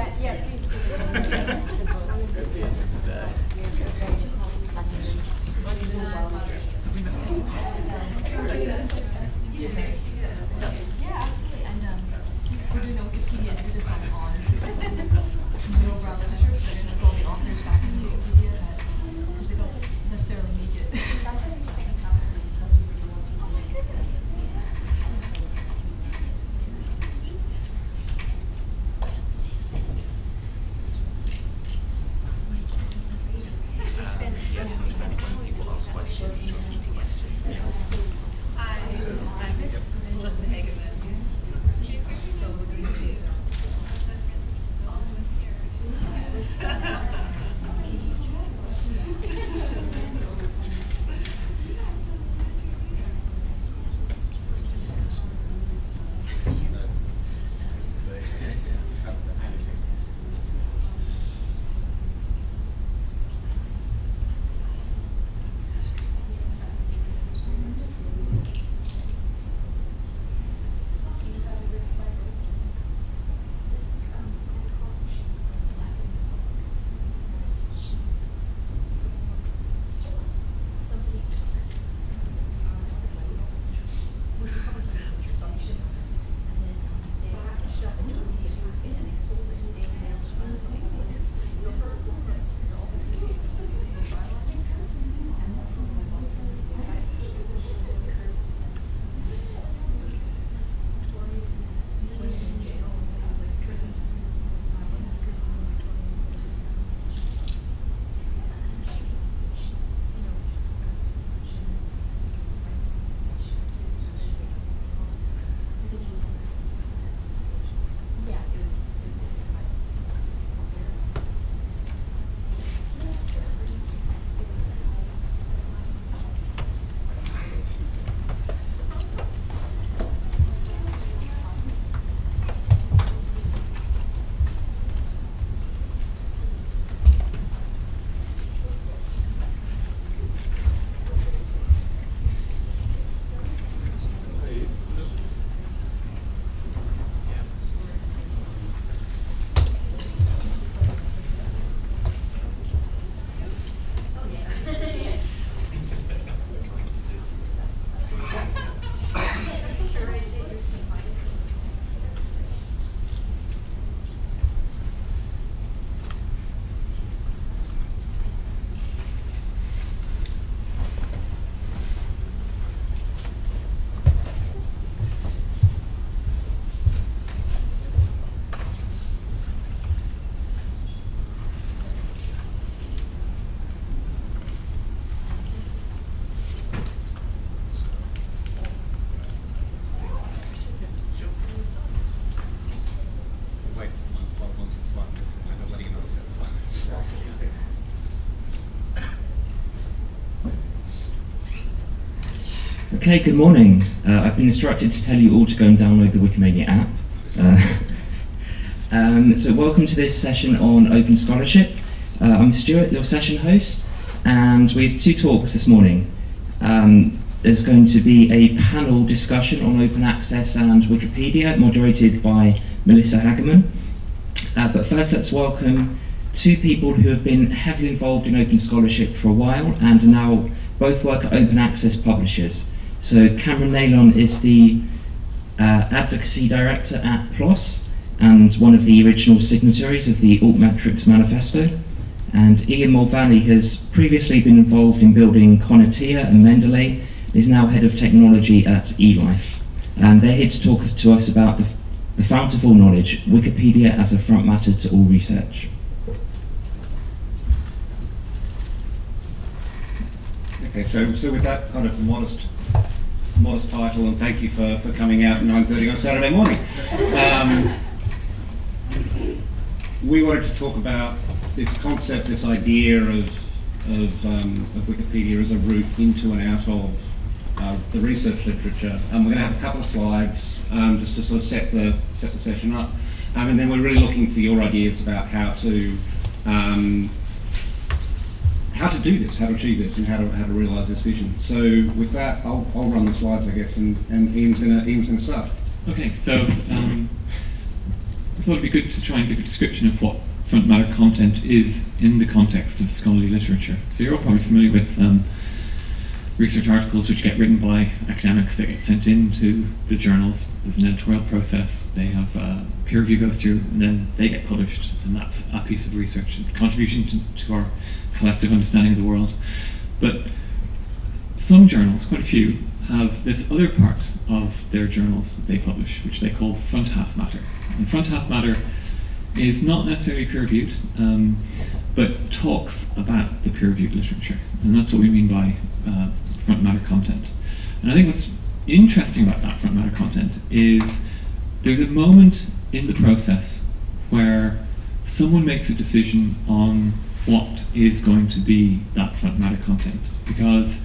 Yeah, please. Absolutely, and, um, Wikipedia editathon on. Neurobrowser literature, Okay, good morning. Uh, I've been instructed to tell you all to go and download the Wikimania app. Uh, um, so, welcome to this session on open scholarship. Uh, I'm Stuart, your session host, and we have two talks this morning. Um, there's going to be a panel discussion on open access and Wikipedia, moderated by Melissa Hagemann. Uh, but first, let's welcome two people who have been heavily involved in open scholarship for a while and now both work at open access publishers. So, Cameron Neylon is the uh, advocacy director at PLOS and one of the original signatories of the Altmetrics Manifesto. And Ian Mulvany has previously been involved in building Connotea and Mendeley, and is now head of technology at eLife. And they're here to talk to us about the, the fount of all knowledge, Wikipedia as a front matter to all research. Okay, so, so with that kind of modest, modest title, and thank you for, for coming out at 9.30 on Saturday morning. Um, we wanted to talk about this concept, this idea of, of, um, of Wikipedia as a route into and out of uh, the research literature. And we're going to have a couple of slides um, just to sort of set the, set the session up. Um, and then we're really looking for your ideas about how to um, how to do this, how to achieve this, and how to how to realise this vision. So with that, I'll, I'll run the slides, I guess, and, and Ian's gonna Ian's gonna start. Okay, so um, I thought it'd be good to try and give a description of what front matter content is in the context of scholarly literature. So you're all probably familiar with um, research articles which get written by academics that get sent into the journals. There's an editorial process. They have uh, peer review goes through, and then they get published, and that's a piece of research and contribution to, to our collective understanding of the world. But some journals, quite a few, have this other part of their journals that they publish, which they call front half matter. And front half matter is not necessarily peer reviewed, um, but talks about the peer reviewed literature. And that's what we mean by uh, front matter content. And I think what's interesting about that front matter content is there's a moment in the process where someone makes a decision on what is going to be that front matter content. Because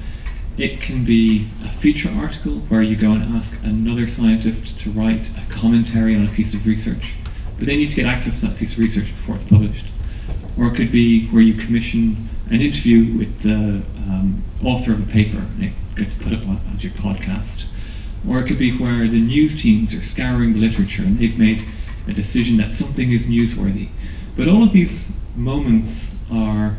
it can be a feature article where you go and ask another scientist to write a commentary on a piece of research, but they need to get access to that piece of research before it's published. Or it could be where you commission an interview with the um, author of a paper it gets put up as your podcast. Or it could be where the news teams are scouring the literature and they've made a decision that something is newsworthy. But all of these moments are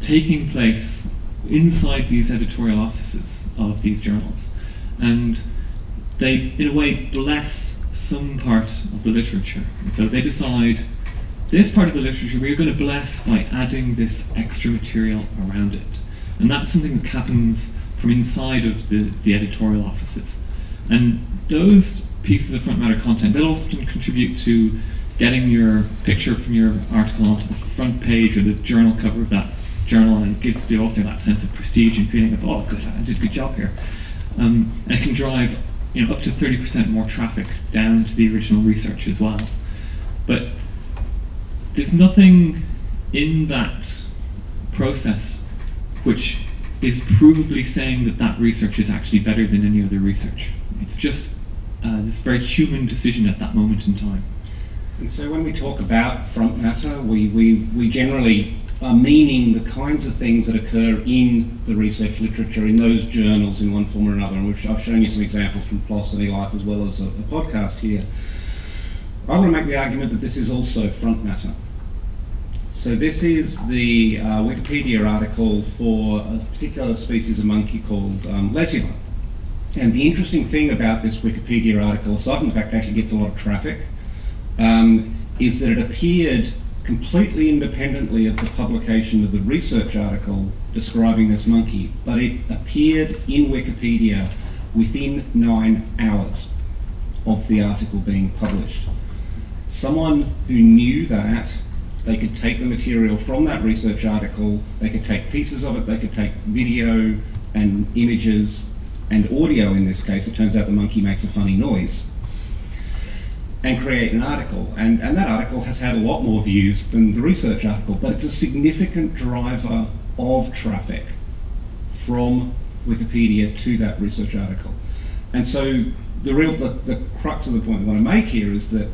taking place inside these editorial offices of these journals. And they, in a way, bless some part of the literature. And so they decide this part of the literature we're going to bless by adding this extra material around it. And that's something that happens from inside of the, the editorial offices. And those pieces of front matter content, they'll often contribute to getting your picture from your article onto the front page or the journal cover of that journal and gives the author that sense of prestige and feeling of, oh, good, I did a good job here. Um, and it can drive you know, up to 30% more traffic down to the original research as well. But there's nothing in that process which is provably saying that that research is actually better than any other research. It's just uh, this very human decision at that moment in time. And so when we talk about front matter, we, we, we generally are meaning the kinds of things that occur in the research literature, in those journals in one form or another, and I've shown you some examples from PLOS Life as well as a, a podcast here. I want to make the argument that this is also front matter. So this is the uh, Wikipedia article for a particular species of monkey called um. And the interesting thing about this Wikipedia article, aside from the fact it actually gets a lot of traffic, um, is that it appeared completely independently of the publication of the research article describing this monkey, but it appeared in Wikipedia within nine hours of the article being published. Someone who knew that they could take the material from that research article, they could take pieces of it, they could take video and images and audio in this case. It turns out the monkey makes a funny noise and create an article. And, and that article has had a lot more views than the research article, but it's a significant driver of traffic from Wikipedia to that research article. And so the real the, the crux of the point I want to make here is that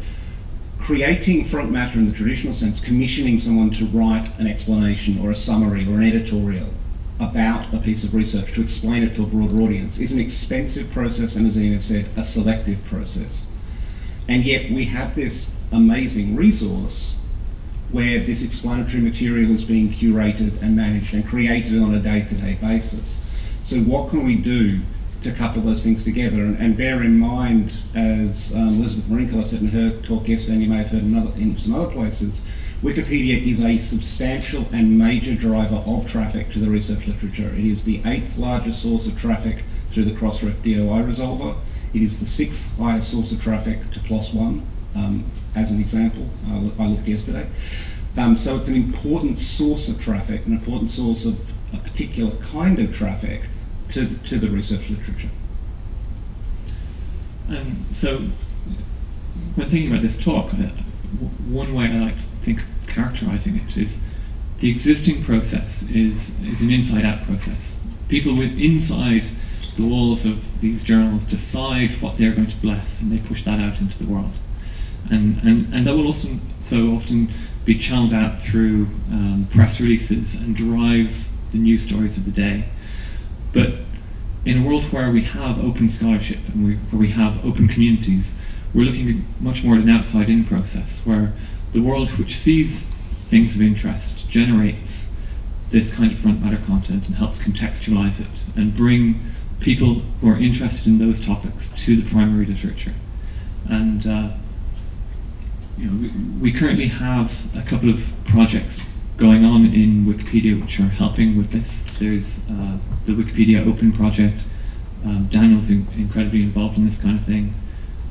creating front matter in the traditional sense, commissioning someone to write an explanation or a summary or an editorial about a piece of research to explain it to a broader audience is an expensive process and as Ian said, a selective process. And yet we have this amazing resource where this explanatory material is being curated and managed and created on a day-to-day basis. So what can we do to couple those things together? And, and bear in mind, as um, Elizabeth Marincola said in her talk yesterday, and you may have heard in, in some other places, Wikipedia is a substantial and major driver of traffic to the research literature. It is the eighth largest source of traffic through the Crossref DOI resolver. It is the sixth highest source of traffic to PLOS One, um, as an example. I looked yesterday. Um, so it's an important source of traffic, an important source of a particular kind of traffic to, to the research literature. Um, so, when thinking about this talk, uh, one way I like to think of characterizing it is the existing process is, is an inside out process. People with inside the walls of these journals decide what they're going to bless and they push that out into the world. And, and, and that will also so often be channeled out through um, press releases and drive the news stories of the day. But in a world where we have open scholarship and we, where we have open communities, we're looking much more at an outside-in process where the world which sees things of interest generates this kind of front matter content and helps contextualize it and bring people who are interested in those topics to the primary literature. And uh, you know, we, we currently have a couple of projects going on in Wikipedia which are helping with this. There's uh, the Wikipedia Open project. Um, Daniel's in- incredibly involved in this kind of thing.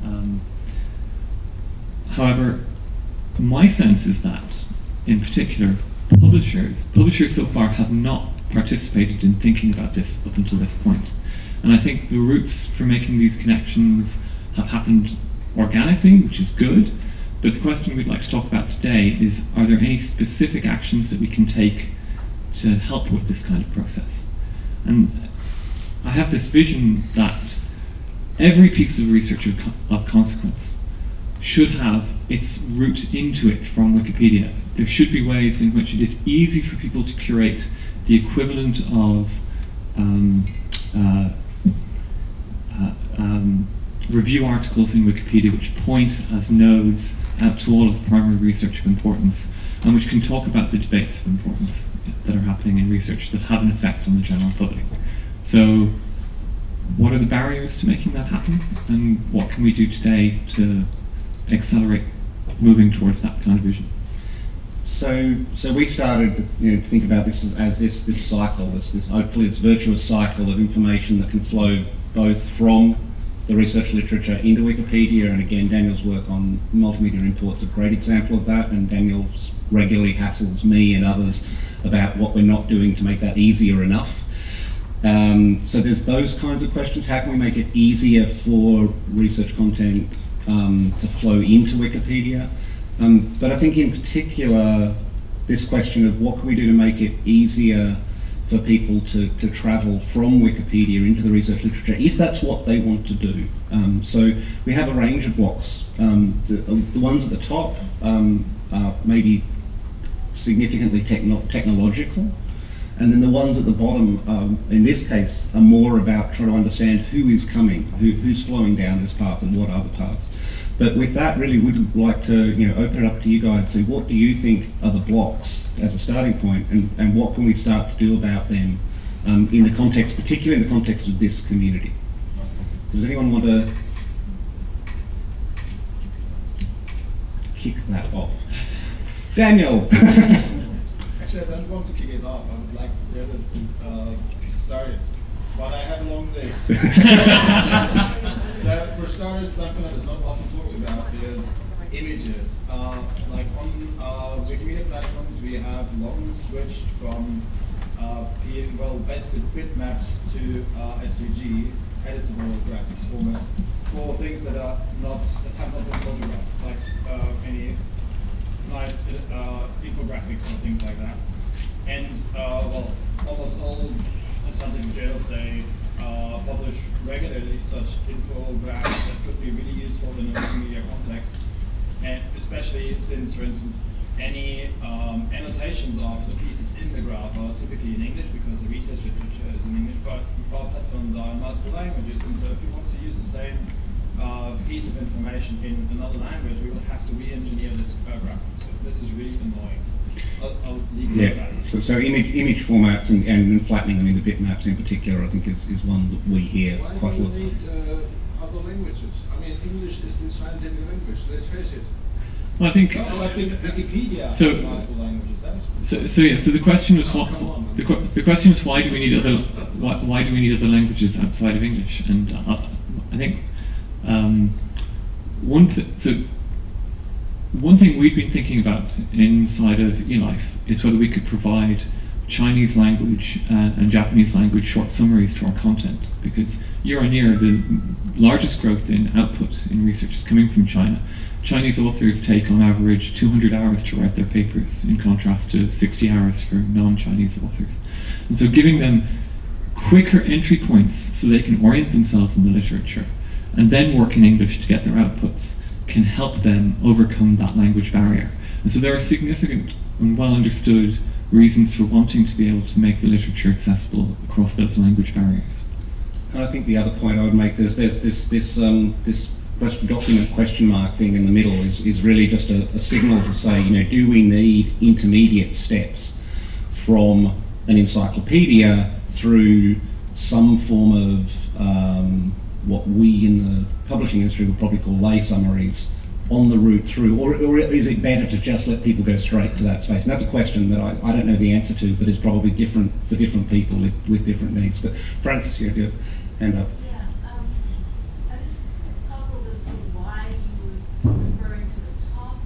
Um, however, my sense is that, in particular, publishers, publishers so far have not participated in thinking about this up until this point. And I think the routes for making these connections have happened organically, which is good. But the question we'd like to talk about today is are there any specific actions that we can take to help with this kind of process? And I have this vision that every piece of research of, of consequence should have its root into it from Wikipedia. There should be ways in which it is easy for people to curate the equivalent of um, uh, uh, um, review articles in Wikipedia which point as nodes out to all of the primary research of importance and which can talk about the debates of importance that are happening in research that have an effect on the general public. So, what are the barriers to making that happen, and what can we do today to accelerate moving towards that kind of vision? So, so we started you know, to think about this as, as this this cycle, this, this hopefully this virtuous cycle of information that can flow both from the research literature into Wikipedia, and again, Daniel's work on multimedia imports a great example of that, and Daniel regularly hassles me and others about what we're not doing to make that easier enough. Um, so there's those kinds of questions. How can we make it easier for research content um, to flow into Wikipedia? Um, but I think in particular, this question of what can we do to make it easier for people to, to travel from Wikipedia into the research literature, if that's what they want to do. Um, so we have a range of blocks. Um, the, the, ones at the top um, are maybe significantly techno technological, and then the ones at the bottom, um, in this case, are more about trying to understand who is coming, who, who's flowing down this path, and what are the paths. But with that, really, we'd like to you know open it up to you guys. See what do you think are the blocks as a starting point, and, and what can we start to do about them um, in the context, particularly in the context of this community. Does anyone want to kick that off? Daniel. Actually, I don't want to kick it off. I would like the others to uh, start it. But I have a long list. so, for starters, something that is not often talked about is images. Uh, like on uh, Wikimedia platforms, we have long switched from uh, well, basically bitmaps to uh, SVG, editable graphics format, for things that are not that have not been photographed, like uh, any nice uh, infographics or things like that. And well, almost all scientific journals they publish regularly such infographics that could be really useful in a media context. And especially since, for instance, any um, annotations of the pieces in the graph are typically in English because the research literature is in English, but our platforms are in multiple languages. And so if you want to use the same uh, piece of information in another language, we will have to re-engineer this uh, graphic. So this is really annoying. I'll, I'll leave it at Yeah, so, so image, image formats and, and flattening them into bitmaps in particular, I think is, is one that we hear Why quite a lot. Why do you need uh, other languages? I mean, English is the scientific language, let's face it. Well, I think. No, like Wik- Wikipedia So- has multiple languages. That's So, so yeah. So the question was Oh, what the, the question was why do we need other why, why do we need other languages outside of English? And uh, I think um, one th- so one thing we've been thinking about inside of eLife is whether we could provide Chinese language uh, and Japanese language short summaries to our content because year on year the largest growth in output in research is coming from China. Chinese authors take on average 200 hours to write their papers in contrast to 60 hours for non-Chinese authors. And so giving them quicker entry points so they can orient themselves in the literature and then work in English to get their outputs can help them overcome that language barrier. And so there are significant and well understood reasons for wanting to be able to make the literature accessible across those language barriers. And I think the other point I would make is there's this this um, this question, document question mark thing in the middle is, is really just a, a signal to say, you know, do we need intermediate steps from an encyclopedia through some form of um, what we in the publishing industry would probably call lay summaries on the route through, or, or is it better to just let people go straight to that space? And that's a question that I, I don't know the answer to, but is probably different for different people with, with different needs. But Francis, you have your hand up. Yeah, um, I just puzzled as to why you were referring to the top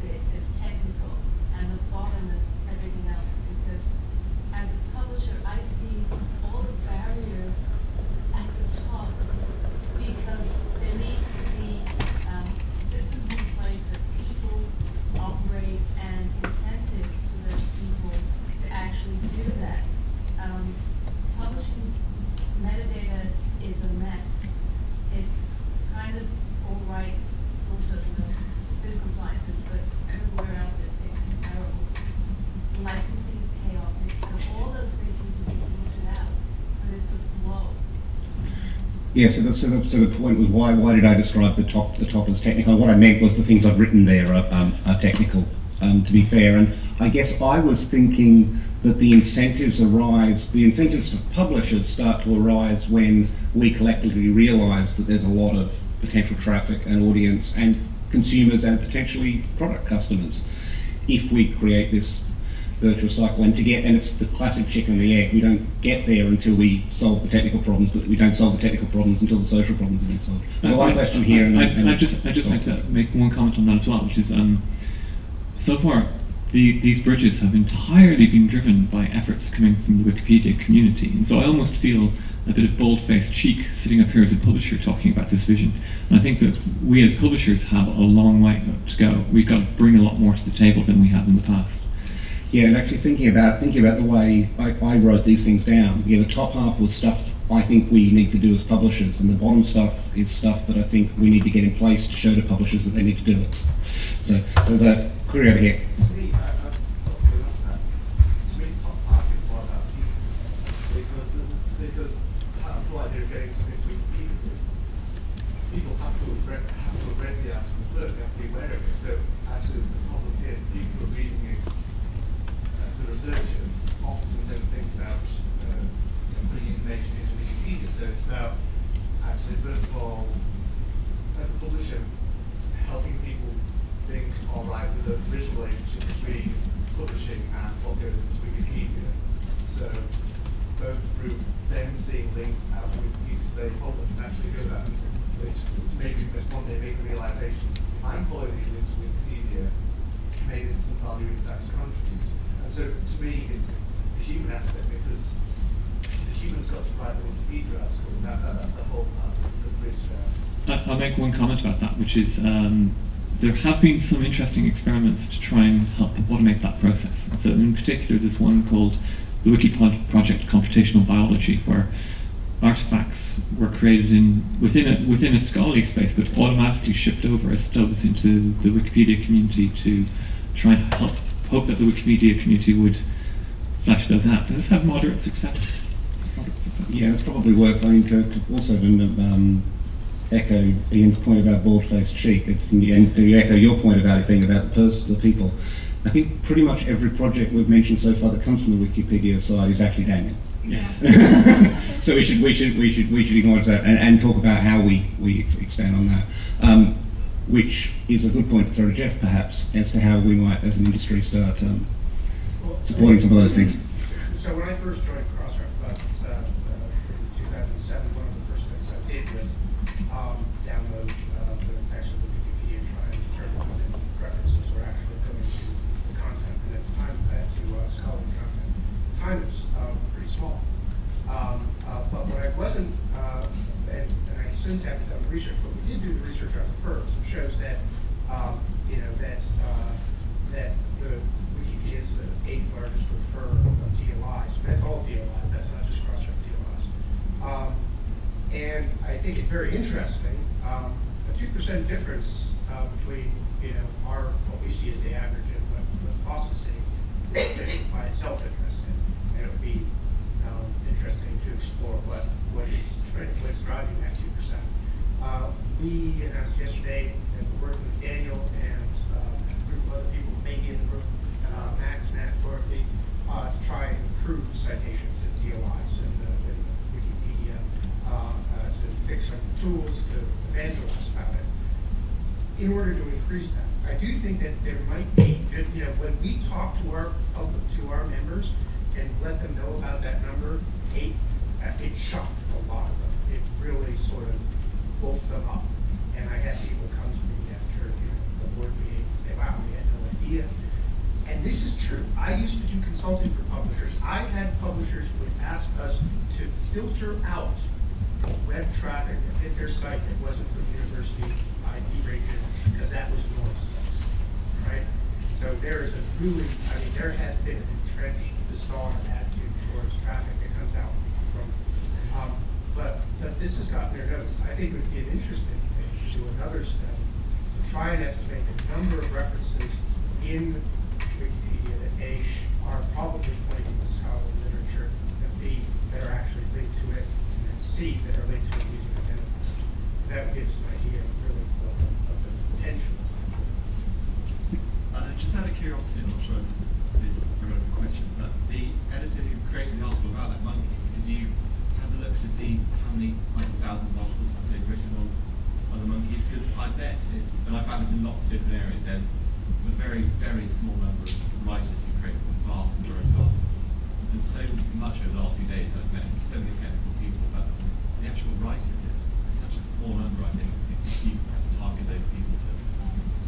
bit as technical and the bottom as everything else, because as a publisher, I see all the barriers at the top, because there needs to be, um, systems in place that people operate and incentives for those people to actually do that. Um, publishing metadata is a mess. It's kind of all right, sort of in the physical sciences, but everywhere else it, it's terrible. Licensing is chaotic, so all those things need to be sorted out, but it's a flow. Yeah, so the, so the, so the point was why, why did I describe the top, the top as technical? What I meant was the things I've written there are, um, are technical, um, to be fair. And I guess I was thinking that the incentives arise, the incentives for publishers start to arise when we collectively realise that there's a lot of potential traffic and audience and consumers and potentially product customers if we create this virtuous cycle and to get and it's the classic chicken and the egg we don't get there until we solve the technical problems but we don't solve the technical problems until the social problems have been solved. One question here and I, I just, I just like to make one comment on that as well, which is, um, so far, the, these bridges have entirely been driven by efforts coming from the Wikipedia community, and so I almost feel a bit of bold-faced cheek sitting up here as a publisher talking about this vision. And I think that we as publishers have a long way to go. We've got to bring a lot more to the table than we have in the past. Yeah, and actually thinking about thinking about the way I, I wrote these things down. Yeah, the top half was stuff I think we need to do as publishers, and the bottom stuff is stuff that I think we need to get in place to show to publishers that they need to do it. So there's a query over here. To me, I, I'm sort of going off that. To me, top part is more about people. Because, the, because part of the whole idea of getting something to Wikipedia is people have to have read, have to have read the article first, they have to be aware of it. So actually, the problem here is people who are reading it, uh, the researchers often don't think about uh, you know, putting information into Wikipedia. So it's about actually, first of all, as a publisher, helping people think, all right, there's a visual relationship between publishing and what goes into Wikipedia. So both through out their public and actually go that, which maybe just one day make the realization, I'm following these links to Wikipedia, maybe some value in that. And so to me, it's the human aspect because the human's got to write the Wikipedia article, and that, that, that's the whole part of the bridge there. I'll make one comment about that, which is um, there have been some interesting experiments to try and help automate that process. So, in particular, there's one called the WikiProject Computational Biology, where artifacts were created in within a within a scholarly space, but automatically shipped over as stubs into the Wikipedia community to try and help hope that the Wikipedia community would flesh those out. And it's had moderate success. Yeah, it's probably worth, I to, to also to, um, echo Ian's point about bald-faced cheek, it's, and to echo your point about it being about the person, the people. I think pretty much every project we've mentioned so far that comes from the Wikipedia side is actually Daniel. Yeah. so we should we should we should we should acknowledge that and, and talk about how we we expand on that, um, which is a good point to throw to Jeff perhaps as to how we might as an industry start um, supporting some of those things. So when I first joined Crossref about uh, uh, 2007, one of the first things I did was um, download uh, the text of the Wikipedia and try and determine the references were actually coming to the content. And at the time, uh, to uh, scholarly content, time was uh, pretty small. Um, uh, but what I wasn't, uh, and, and I since haven't done the research, but we did do the research on the it shows that, um, you know, that, uh, that the Wikipedia is the eighth largest refer of DOIs. That's all DOIs, that's not just cross-check DOIs. Um, and I think it's very interesting, um, a two percent difference, uh, between, you know, our, what we see as the average and what, the seeing, is by itself interesting. And it would be, um, interesting to explore what, what is, what's driving that. Uh, we announced yesterday that we're with Daniel and uh, a group of other people, maybe in the uh, Matt, Matt Dorothy, uh, to try and improve citations in DOIs and, Wikipedia to fix some tools to evangelize about it in order to increase that. I do think that there might be, you know, when we talk to our public, to our members, and let them know about that number, eight, it shocked a lot of them. It really sort of woke them up. And I had people come to me after, the board meeting and say, wow, we had no idea. And this is true. I used to do consulting for publishers. I had publishers who would ask us to filter out web traffic that hit their site that wasn't from university ID ranges because that was noise, right? So there is a really, I mean, there has been an entrenched, bizarre attitude towards traffic that comes out but, but this has gotten their notice. I think it would be an interesting thing to do another study to try and estimate the number of references in Wikipedia that A, are probably pointing to scholarly literature, and B, that are actually linked to it, and C, that are linked to it using identifiers. That gives an idea of really of the, of the potential. Uh, just out of curiosity, I'm not sure if this, this is a relevant question, but the editor who created the article about that monkey, did you have a look to see how many like thousands of articles have they written on, on the monkeys? Because I bet it's, and I found this in lots of different areas, there's a very, very small number of writers who create the vast majority of articles. And so much over the last few days I've met so many technical people, but the actual writers, it's, it's such a small number, I think, if you perhaps target those people to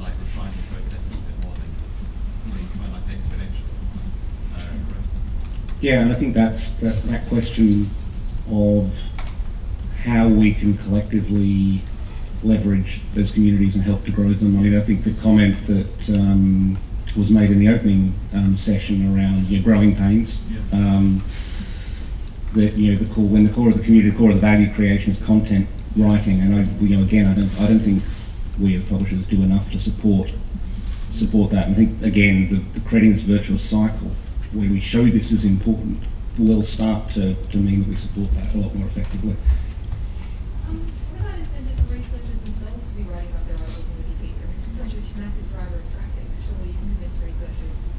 like refine the process a bit more, then you know, you can find like exponential uh, growth. Yeah, and I think that's that, that question of how we can collectively leverage those communities and help to grow them. I mean, I think the comment that um, was made in the opening um, session around you know, growing pains. Yeah. Um, that you know the core when the core of the community, the core of the value creation is content writing, and I you know again I don't I don't think we as publishers do enough to support support that. And I think again the, the creating this virtuous cycle where we show this is important will start to, to mean that we support that a lot more effectively. Um, what about incentive for researchers themselves to be writing about their articles in Wikipedia? It's such a massive driver of traffic. Surely you can convince researchers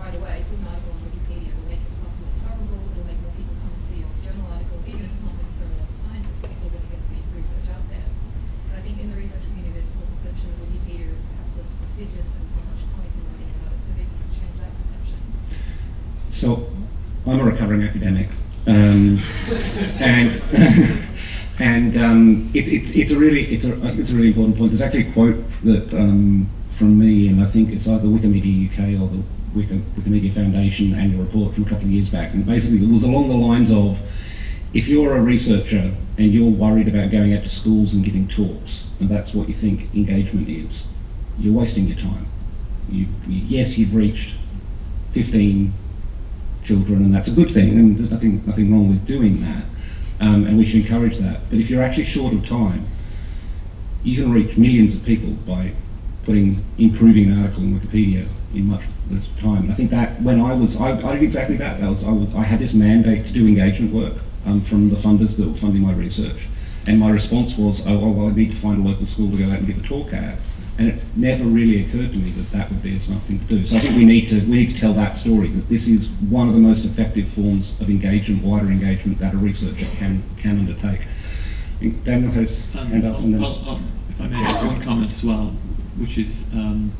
right away, put an article on Wikipedia, it'll make yourself more discoverable, it'll make more people come and see your journal article, even if it's not necessarily other scientists, it's still going to get the research out there. But I think in the research community, there's still a perception of Wikipedia as perhaps less prestigious and so much point in writing about it, so maybe you can change that perception. So I'm a recovering academic, um, and and um, it, it's it's a really it's a it's a really important point. There's actually a quote that um, from me, and I think it's either Wikimedia UK or the Wiki, Wikimedia Foundation annual report from a couple of years back, and basically it was along the lines of if you're a researcher and you're worried about going out to schools and giving talks, and that's what you think engagement is, you're wasting your time. You, yes, you've reached 15 children, and that's a good thing, and there's nothing, nothing wrong with doing that, um, and we should encourage that. But if you're actually short of time, you can reach millions of people by putting, improving an article in Wikipedia in much less time. I think that when I was, I, I did exactly that. was, I, was, I had this mandate to do engagement work um, from the funders that were funding my research, and my response was, oh, well, I need to find a local school to go out and give a talk at. And it never really occurred to me that that would be a smart thing to do. So I think we need to we need to tell that story that this is one of the most effective forms of engagement, wider engagement that a researcher can can undertake. Daniel has Um, hand up, and then I'll- I'll- if I may, add one comment as well, which is um,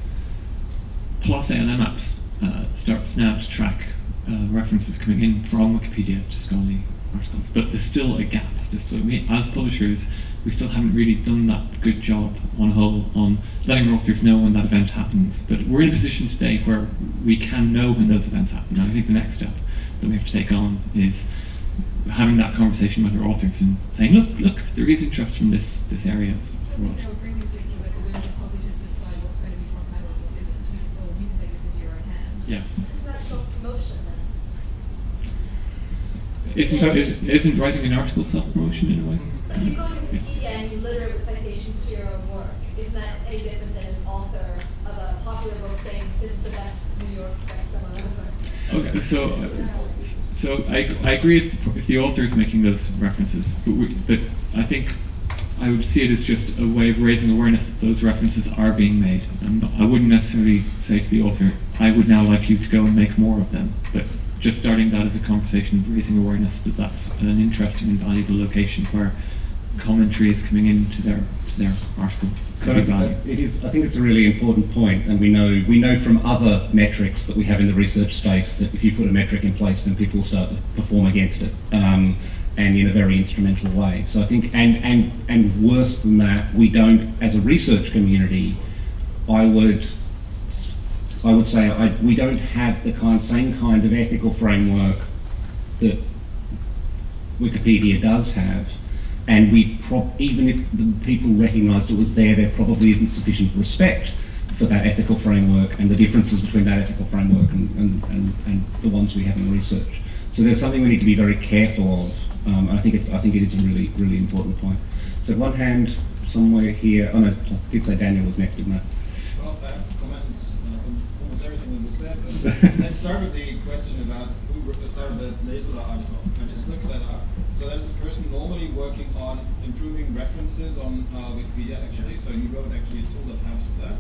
PLOS ALM apps uh, starts now to track uh, references coming in from Wikipedia to scholarly articles, but there's still a gap. There's still, as publishers, we still haven't really done that good job on whole on letting our authors know when that event happens. But we're in a position today where we can know when those events happen. And I think the next step that we have to take on is having that conversation with our authors and saying, look, look, there is interest from this this area So the we world. know previously, so that the women publishers would decide what's going to be front matter and what isn't, so you can take this into your own hands. Yeah. It's not self-promotion then. Isn't, isn't writing an article self-promotion in a way? If you go to Wikipedia and you it with citations to your own work, isn't that any different than an author of a popular book saying, this is the best New York spec someone ever? Okay, so so I, I agree if, if the author is making those references, but, we, but I think I would see it as just a way of raising awareness that those references are being made. And I wouldn't necessarily say to the author, I would now like you to go and make more of them, but just starting that as a conversation raising awareness that that's an interesting and valuable location where commentaries coming into their to their article. Could But be I- it is, I think it's a really important point, and we know we know from other metrics that we have in the research space that if you put a metric in place, then people start to perform against it, um, and in a very instrumental way. So I think, and and and worse than that, we don't, as a research community, I would I would say I, we don't have the kind same kind of ethical framework that Wikipedia does have, and we even if the people recognised it was there, there probably isn't sufficient respect for that ethical framework and the differences between that ethical framework and, and, and, and the ones we have in research. So there's something we need to be very careful of. Um, I think it's I think it is a really really important point. So one hand somewhere here. Oh no, I did say Daniel was next, didn't I? Well, I have comments uh, almost everything that was said, let's start with the question about who started the Lesula article. I just looked that up. So that is a person normally working on improving references on uh, Wikipedia, actually. So he wrote actually a tool that helps with that.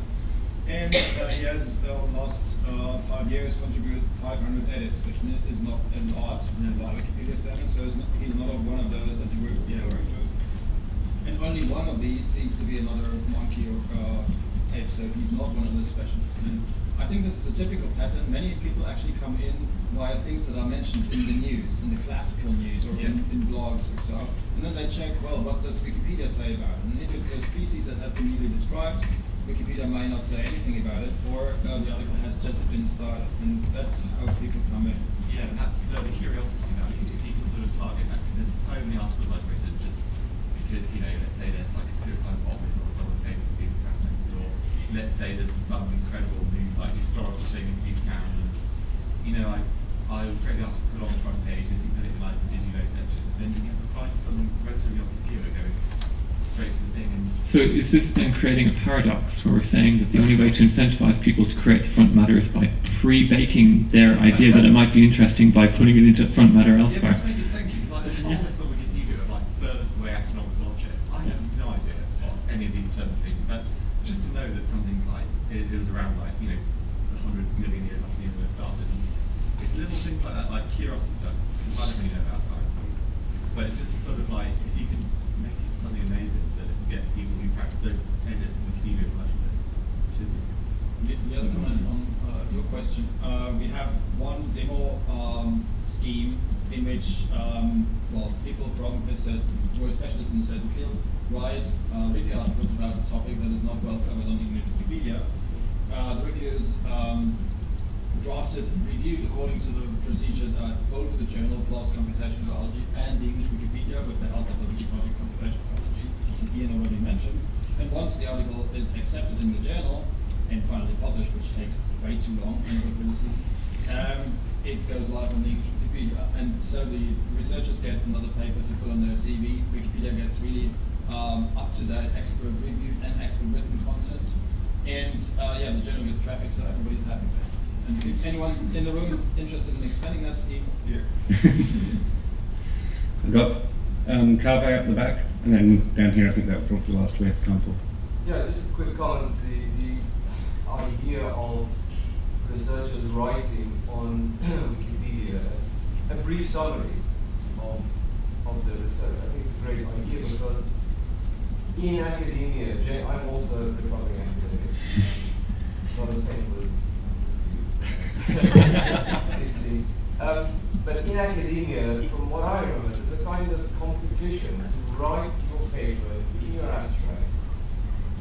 And uh, he has, uh, last uh, five years, contributed 500 edits, which is not a lot by Wikipedia standards. So he's not, he's not one of those that you were referring to. And only one of these seems to be another monkey or uh, ape, so he's not one of the specialists. And I think this is a typical pattern. Many people actually come in via things that are mentioned in the news, in the classical news, or in, in blogs or so, and then they check, well, what does Wikipedia say about it? And if it's a species that has been newly described, Wikipedia might not say anything about it, or uh, the article has just been started, and that's how people come in. Yeah, and that's uh, the curiosity value. If people sort of target that, because there's so many articles I've written just because, you know, let's say there's like a suicide bombing or someone famous being assassinated, or let's say there's some incredible new, like, historical thing that's been found. And, you know, I, I would create the article, put it on the front page, and you put it in like the did you know section, then you get reply to something relatively obscure going straight to the thing. And So is this then creating a paradox where we're saying that the only way to incentivize people to create the front matter is by pre-baking their idea that it might be interesting by putting it into front matter elsewhere? but I think it's thinking, like, there's a whole list on Wikipedia of like furthest away astronomical object. I have no idea what any of these terms mean, but just to know that something's like it, it was around like you know, a hundred million years after the universe started. And it's little things like that, like curiosity stuff. Because I don't really know about science things, but it's just a sort of like if you can make it something amazing to get people who perhaps don't edit Wikipedia as much as it should do. The the other comment on uh, your question, uh, we have one demo um, scheme in which, um, well, people from research, who are specialists in a certain field, write uh, review articles about a topic that is not well covered on English Wikipedia. Uh, the reviews um, drafted and reviewed according to the procedures at both the journal PLOS Computational Biology and the English Wikipedia with the help of the Wikipedia Computational Biology, which Ian already mentioned. And once the article is accepted in the journal and finally published, which takes way too long in the criticism, um, it goes live on the English Wikipedia. And so the researchers get another paper to put on their CV. Wikipedia gets really um, up-to-date expert reviewed and expert written content. And uh, yeah, the journal gets traffic, so everybody's happy with it. And if anyone's in the room is interested in expanding that scheme, here. I've got um, Carve up the back, and then down here I think that was probably the last we have time for. Yeah, just a quick comment. The, the idea of researchers writing on Wikipedia, a brief summary of, of the research, I think it's a great idea because in academia, Jay, I'm also a recovering academic. Not as painful as you see. Um, but in academia, from what I remember, there's a kind of competition to write your paper in your abstract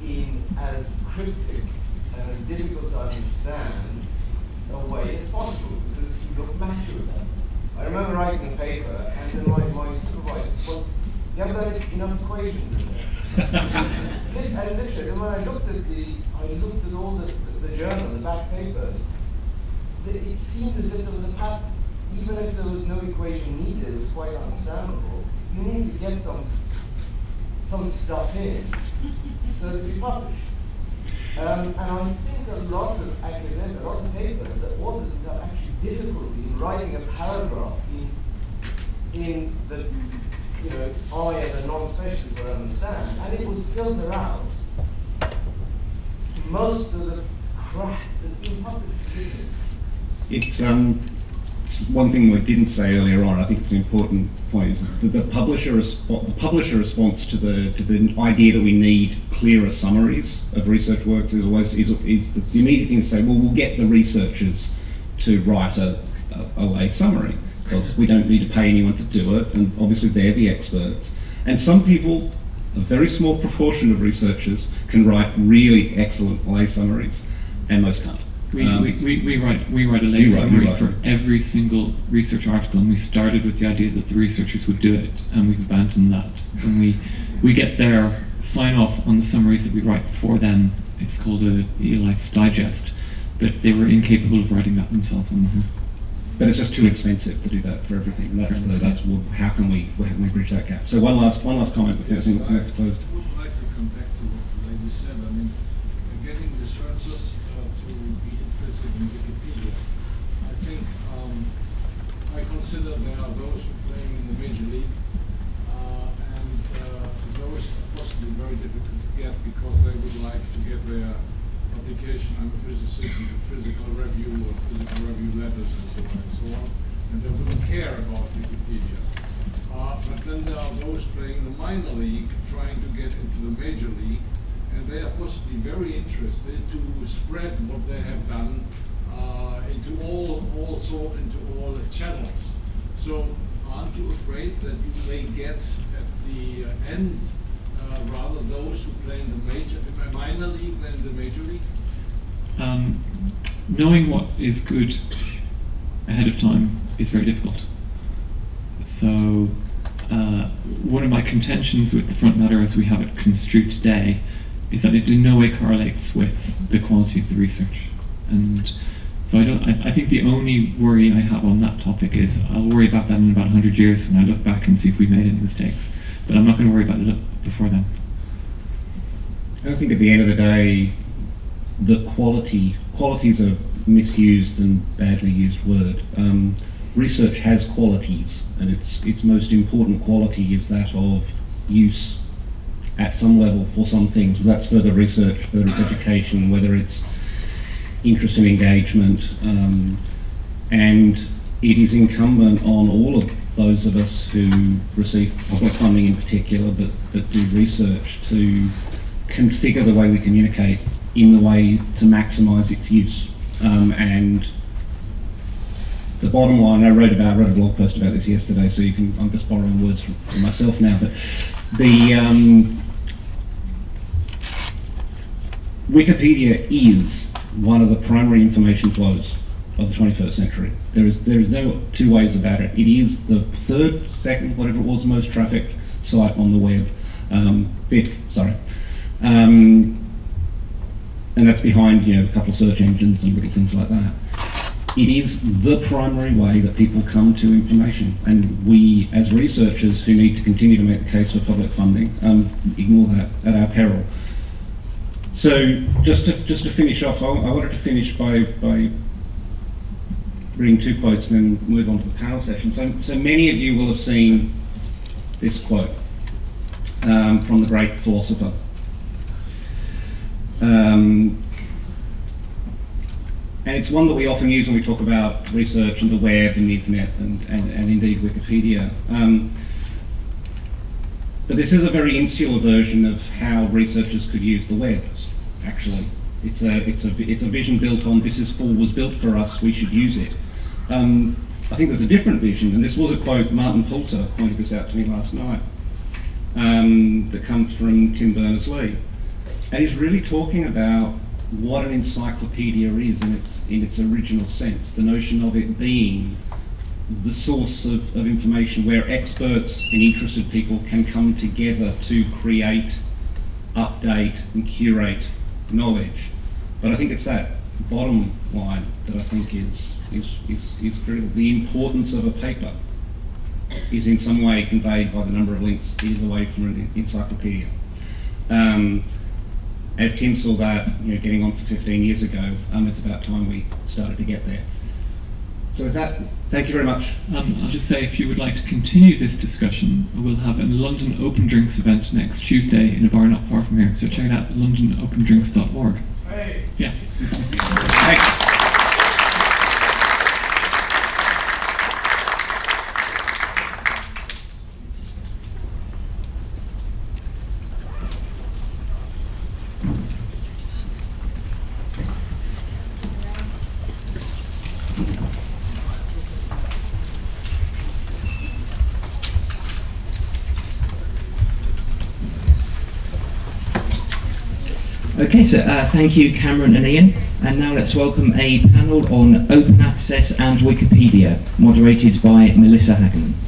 in as cryptic and as difficult to understand a way as possible because you look mature. I remember writing a paper and then my, my supervisor said, well, you haven't got enough equations in there. Lit- and literally, and when I looked at the, I looked at all the, the, the journal, the back papers, that it seemed as if there was a pattern. Even if there was no equation needed, it was quite understandable. You need to get some some stuff in so that we publish. Um, and I think a lot of academic, a lot of papers that authors have actually difficulty in writing a paragraph in in the you know I as a non-specialist would understand, and it would filter out most of the crap that's been published. It's um, s- one thing we didn't say earlier on, I think it's an important point, is that the publisher, respo- the publisher response to the, to the idea that we need clearer summaries of research work is always, is, is the the immediate thing to say, well, we'll get the researchers to write a, a, a lay summary, because we don't need to pay anyone to do it, and obviously they're the experts. And some people, a very small proportion of researchers, can write really excellent lay summaries, and most can't. We, Um, we, we, we write we write a lay You write- summary write. for every single research article, and we started with the idea that the researchers would do it, and we've abandoned that. And we we get their sign off on the summaries that we write for them. It's called a eLife Digest, but they were incapable of writing that themselves on them. But it's just too expensive to do that for everything. And that's the, that's well, how can we how can we bridge that gap? So one last one last comment before I think we have to close. I would like to come back to what the lady said. I mean, uh, getting researchers uh, to be interested in Wikipedia. I think um, I consider there are those playing in the major league, uh, and uh, those possibly very difficult to get because they would like to get their publication. I'm a physicist into physical review or physical review letters and so on and so on, and they wouldn't care about Wikipedia. Uh, but then there are those playing in the minor league, trying to get into the major league, and they are possibly very interested to spread what they have done uh, into all, all sort, into all the channels. So aren't you afraid that you may get at the uh, end uh, rather those who play in the major, the minor league than in the major league? Um, knowing what is good ahead of time is very difficult. So, uh, one of my contentions with the front matter as we have it construed today is that it in no way correlates with the quality of the research. And so I don't. I, I think the only worry I have on that topic is I'll worry about that in about 100 years when I look back and see if we made any mistakes. But I'm not going to worry about it before then. I think at the end of the day, the quality quality is a misused and badly used word. Um, research has qualities, and its its most important quality is that of use at some level for some things. Whether that's further research, whether it's education, whether it's interest and engagement, um, and it is incumbent on all of those of us who receive public funding in particular, but, but do research to configure the way we communicate in the way to maximise its use. Um, and the bottom line, I wrote about, I wrote a blog post about this yesterday, so you can, I'm just borrowing words from, from myself now, but the um, Wikipedia is one of the primary information flows of the 21st century. There is there is no two ways about it. It is the third, second, whatever it was, most trafficked site on the web. Um, fifth, sorry. Um, and that's behind you know a couple of search engines and little things like that. It is the primary way that people come to information, and we, as researchers who need to continue to make the case for public funding, um, ignore that at our peril. So, just to just to finish off, I, I wanted to finish by by reading two quotes, and then move on to the panel session. So, so many of you will have seen this quote um, from the great philosopher. Um, and it's one that we often use when we talk about research and the web and the internet and, and, and indeed Wikipedia. Um, but this is a very insular version of how researchers could use the web, actually. It's a, it's a, it's a vision built on this is for, was built for us, we should use it. Um, I think there's a different vision, and this was a quote, Martin Poulter pointed this out to me last night, um, that comes from Tim Berners-Lee. And he's really talking about what an encyclopedia is in its, in its original sense, the notion of it being the source of, of information where experts and interested people can come together to create, update and curate knowledge. But I think it's that bottom line that I think is, is, is, is critical. The importance of a paper is in some way conveyed by the number of links is away from an encyclopedia. Um, Tim saw that, you know, getting on for 15 years ago, um, it's about time we started to get there. So with that, thank you very much. Um, I'll just say if you would like to continue this discussion, we'll have a London Open Drinks event next Tuesday in a bar not far from here. So check it out, londonopendrinks.org. Hey. Yeah. Thanks. Okay, so uh, thank you, Cameron and Ian. And now let's welcome a panel on open access and Wikipedia, moderated by Melissa Hagemann.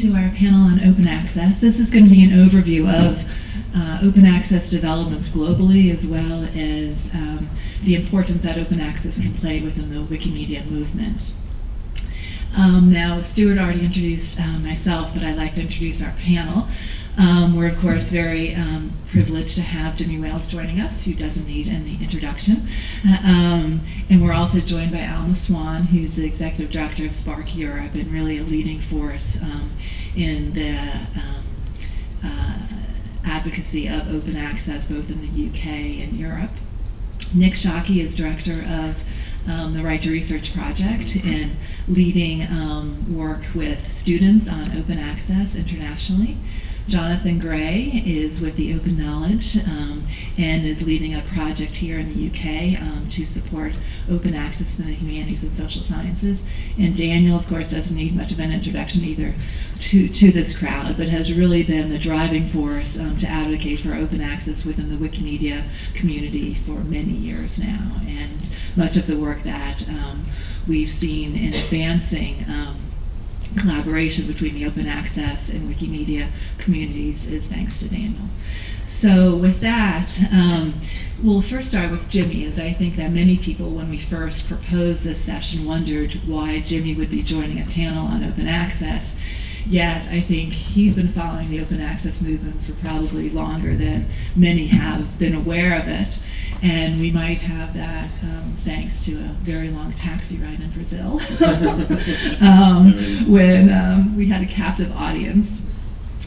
To our panel on open access. This is going to be an overview of uh, open access developments globally, as well as um, the importance that open access can play within the Wikimedia movement. Um, now, Stuart already introduced uh, myself, but I'd like to introduce our panel. Um, we're, of course, very um, privileged to have Jimmy Wales joining us, who doesn't need any introduction. Uh, um, and we're also joined by Alma Swan, who's the Executive Director of SPARC Europe and really a leading force um, in the um, uh, advocacy of open access both in the UK and Europe. Nick Shockey is Director of um, the Right to Research Project and leading um, work with students on open access internationally. Jonathan Gray is with the Open Knowledge um, and is leading a project here in the UK um, to support open access to the humanities and social sciences. And Daniel, of course, doesn't need much of an introduction either to, to this crowd, but has really been the driving force um, to advocate for open access within the Wikimedia community for many years now. And much of the work that um, we've seen in advancing um, collaboration between the open access and Wikimedia communities is thanks to Daniel. So with that, um, we'll first start with Jimmy, as I think that many people, when we first proposed this session, wondered why Jimmy would be joining a panel on open access. Yet, I think he's been following the open access movement for probably longer than many have been aware of it. And we might have that um, thanks to a very long taxi ride in Brazil um, when um, we had a captive audience.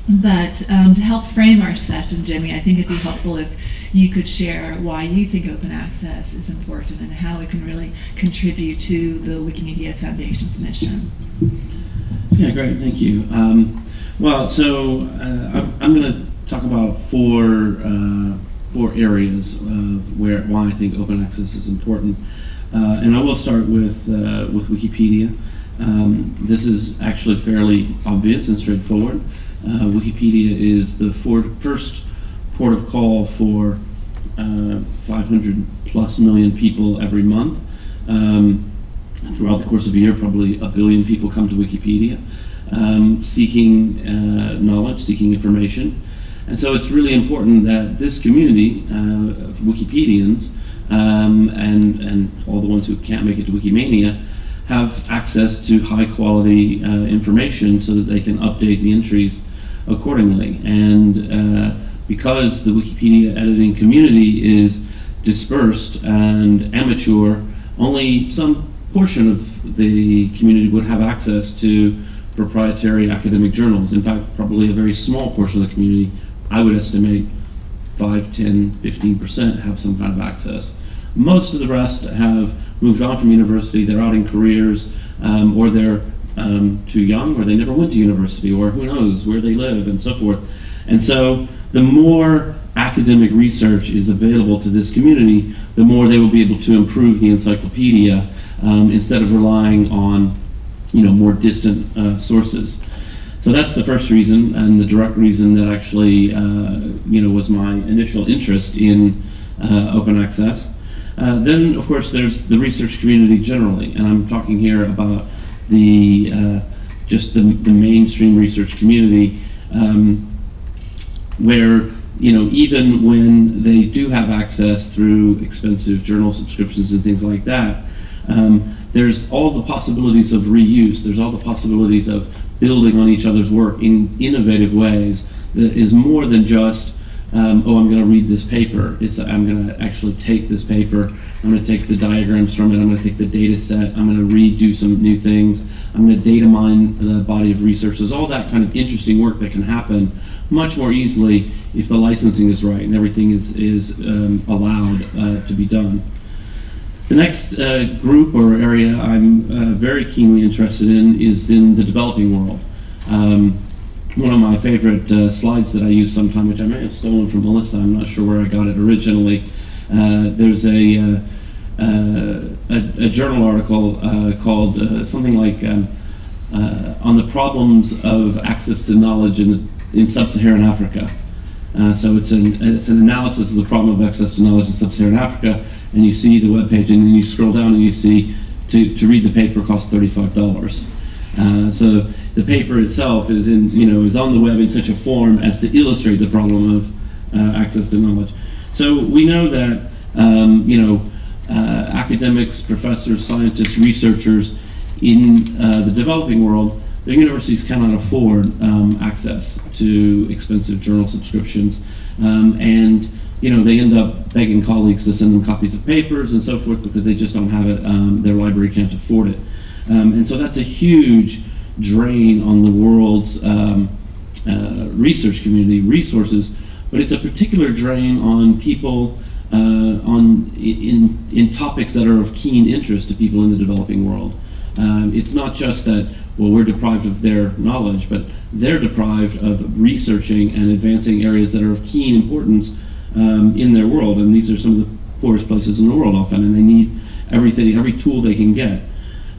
But um, to help frame our session, Jimmy, I think it'd be helpful if you could share why you think open access is important and how it can really contribute to the Wikimedia Foundation's mission. Yeah, great, thank you. Um, well, so uh, I'm, I'm going to talk about four uh, four areas of where why I think open access is important, uh, and I will start with uh, with Wikipedia. Um, this is actually fairly obvious and straightforward. Uh, Wikipedia is the for, first port of call for uh, 500 plus million people every month. Um, throughout the course of a year, probably a billion people come to Wikipedia um, seeking uh, knowledge, seeking information. And so it's really important that this community uh, of Wikipedians um, and, and all the ones who can't make it to Wikimania have access to high quality uh, information so that they can update the entries accordingly. And uh, because the Wikipedia editing community is dispersed and amateur, only some portion of the community would have access to proprietary academic journals. In fact, probably a very small portion of the community, I would estimate 5, 10, 15% have some kind of access. Most of the rest have moved on from university, they're out in careers, um, or they're um, too young, or they never went to university, or who knows where they live, and so forth. And so the more academic research is available to this community, the more they will be able to improve the encyclopedia um, instead of relying on you know, more distant uh, sources. So that's the first reason, and the direct reason that actually, uh, you know, was my initial interest in uh, open access. Uh, then, of course, there's the research community generally, and I'm talking here about the uh, just the, the mainstream research community, um, where you know even when they do have access through expensive journal subscriptions and things like that, um, there's all the possibilities of reuse. There's all the possibilities of building on each other's work in innovative ways that is more than just, um, oh, I'm going to read this paper. It's I'm going to actually take this paper. I'm going to take the diagrams from it. I'm going to take the data set. I'm going to redo some new things. I'm going to data mine the body of research. There's all that kind of interesting work that can happen much more easily if the licensing is right and everything is, is um, allowed uh, to be done. The next uh, group or area I'm uh, very keenly interested in is in the developing world. Um, one of my favorite uh, slides that I use sometime, which I may have stolen from Melissa, I'm not sure where I got it originally. Uh, there's a, uh, uh, a, a, journal article called something like um, On the Problems of Access to Knowledge in, in Sub-Saharan Africa. so it's an, it's an analysis of the problem of access to knowledge in Sub-Saharan Africa and you see the web page, and then you scroll down and you see to, to read the paper costs $35. Uh, so the paper itself is in, you know, is on the web in such a form as to illustrate the problem of uh, access to knowledge. So we know that, um, you know, uh, academics, professors, scientists, researchers in uh, the developing world, their universities cannot afford um, access to expensive journal subscriptions. Um, and you know, they end up begging colleagues to send them copies of papers and so forth because they just don't have it, um, their library can't afford it. Um, and so that's a huge drain on the world's um, uh, research community resources, but it's a particular drain on people uh, on in, in topics that are of keen interest to people in the developing world. Um, it's not just that, well, we're deprived of their knowledge, but they're deprived of researching and advancing areas that are of keen importance um, in their world, and these are some of the poorest places in the world often, and they need everything, every tool they can get.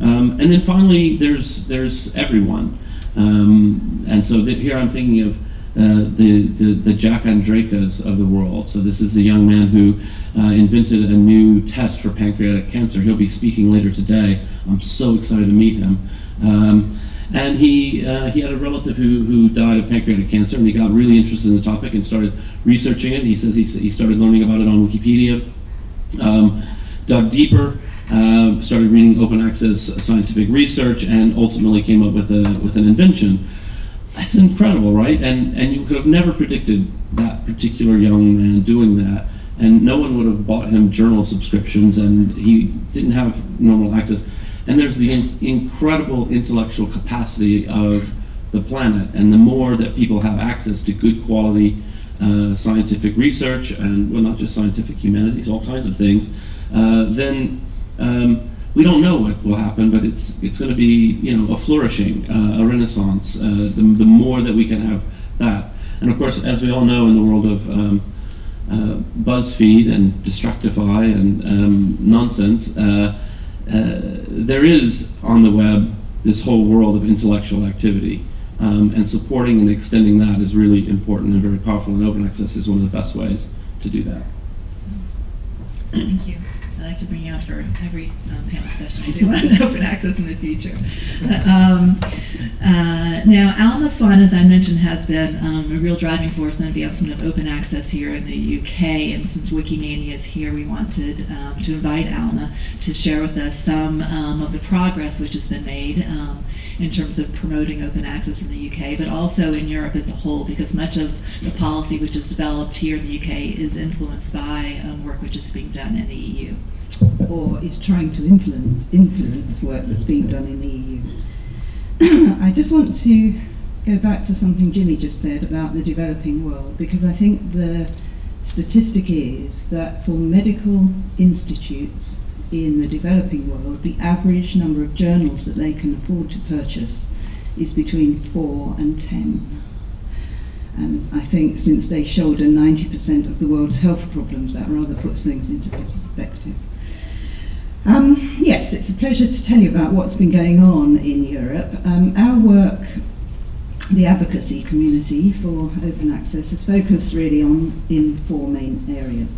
Um, and then finally, there's there's everyone, um, and so here I'm thinking of uh, the, the the Jack Andrakas of the world. So this is the young man who uh, invented a new test for pancreatic cancer. He'll be speaking later today. I'm so excited to meet him. Um, and he, uh, he had a relative who, who died of pancreatic cancer, and he got really interested in the topic and started researching it. He says he, he started learning about it on Wikipedia, um, dug deeper, uh, started reading open access scientific research, and ultimately came up with, a, with an invention. That's incredible, right? And, and you could have never predicted that particular young man doing that. And no one would have bought him journal subscriptions, and he didn't have normal access and there's the in incredible intellectual capacity of the planet. And the more that people have access to good quality uh, scientific research, and well, not just scientific humanities, all kinds of things, uh, then um, we don't know what will happen, but it's it's going to be you know a flourishing, uh, a renaissance. Uh, the, the more that we can have that, and of course, as we all know, in the world of um, uh, BuzzFeed and Destructify and um, nonsense, uh, there is on the web this whole world of intellectual activity. Um, and supporting and extending that is really important and very powerful, and open access is one of the best ways to do that. Thank you. I like to bring out for every um, panel session I do on open access in the future. Um, uh, now, Alma Swan, as I mentioned, has been um, a real driving force in the advancement of open access here in the UK. And since Wikimania is here, we wanted um, to invite Alma to share with us some um, of the progress which has been made um, in terms of promoting open access in the UK, but also in Europe as a whole, because much of the policy which is developed here in the UK is influenced by work which is being done in the EU or is trying to influence influence work that's being done in the EU. I just want to go back to something Jimmy just said about the developing world because I think the statistic is that for medical institutes in the developing world, the average number of journals that they can afford to purchase is between four and ten. And I think since they shoulder 90% of the world's health problems, that rather puts things into perspective. Um, yes, it's a pleasure to tell you about what's been going on in Europe. Um, our work the advocacy community for open access has focused really on in four main areas.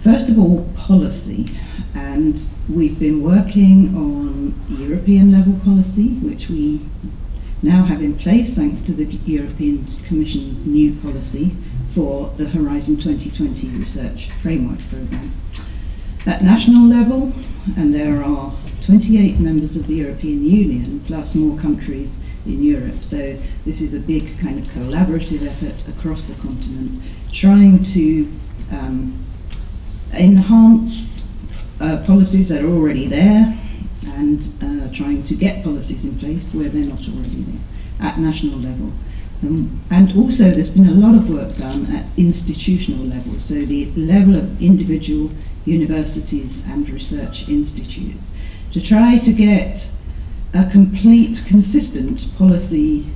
First of all, policy, and we've been working on European level policy, which we now have in place thanks to the European Commission's new policy for the Horizon 2020 Research Framework Programme. At national level, and there are 28 members of the European Union plus more countries in Europe, so this is a big kind of collaborative effort across the continent, trying to um, enhance uh, policies that are already there and uh, trying to get policies in place where they're not already there at national level. Um, and also there's been a lot of work done at institutional level, so the level of individual universities and research institutes to try to get a complete, consistent policy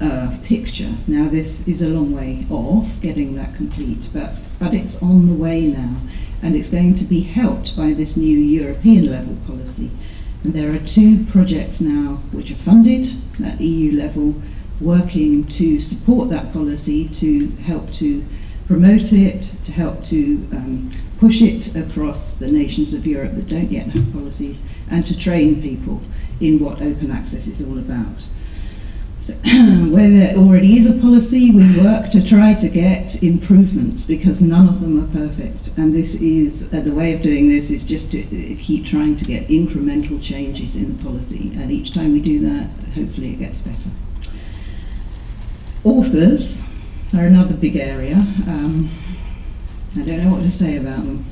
uh, picture. Now this is a long way off getting that complete, but, but it's on the way now and it's going to be helped by this new European level policy. And there are two projects now which are funded at EU level working to support that policy, to help to promote it, to help to um, push it across the nations of Europe that don't yet have policies, and to train people in what open access is all about. So where there already is a policy, we work to try to get improvements because none of them are perfect. And this is uh, the way of doing this is just to uh, keep trying to get incremental changes in the policy. And each time we do that, hopefully it gets better. Authors are another big area. Um, I don't know what to say about them.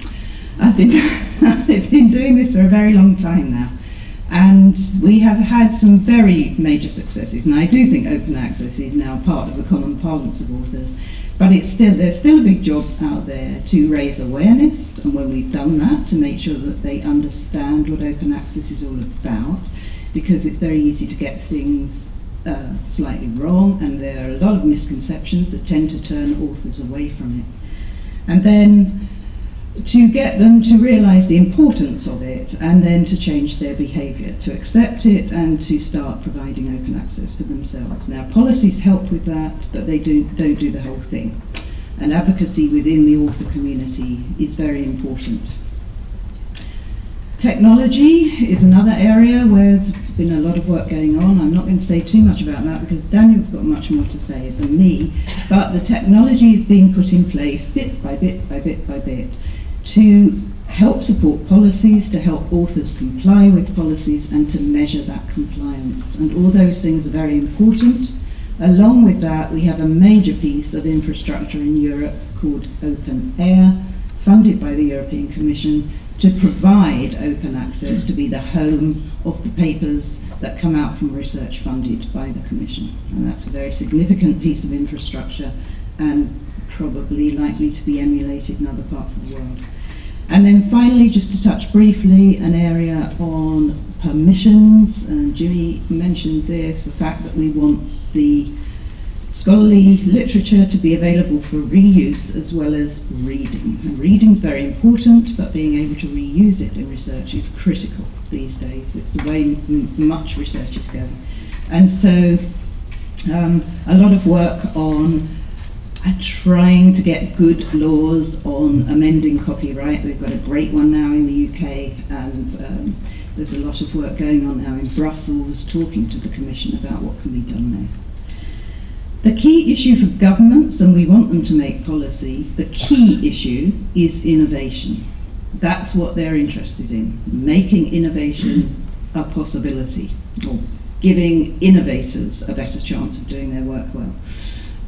I've been, I've been doing this for a very long time now. And we have had some very major successes, and I do think open access is now part of the common parlance of authors. But it's still there's still a big job out there to raise awareness, and when we've done that, to make sure that they understand what open access is all about, because it's very easy to get things uh, slightly wrong, and there are a lot of misconceptions that tend to turn authors away from it. And then to get them to realize the importance of it and then to change their behavior, to accept it and to start providing open access for themselves. Now, policies help with that, but they do, don't do the whole thing. And advocacy within the author community is very important. Technology is another area where been a lot of work going on. I'm not going to say too much about that because Daniel's got much more to say than me. But the technology is being put in place bit by bit by bit by bit to help support policies, to help authors comply with policies, and to measure that compliance. And all those things are very important. Along with that, we have a major piece of infrastructure in Europe called OpenAIRE, funded by the European Commission to provide open access, to be the home of the papers that come out from research funded by the Commission. And that's a very significant piece of infrastructure and probably likely to be emulated in other parts of the world. And then finally, just to touch briefly, an area on permissions, and Jimmy mentioned this, the fact that we want the scholarly literature to be available for reuse as well as reading. And reading is very important, but being able to reuse it in research is critical these days. It's the way much research is going. And so um, a lot of work on are trying to get good laws on amending copyright. We've got a great one now in the UK, and um, there's a lot of work going on now in Brussels talking to the Commission about what can be done there. The key issue for governments, and we want them to make policy, the key issue is innovation. That's what they're interested in, making innovation a possibility, or giving innovators a better chance of doing their work well.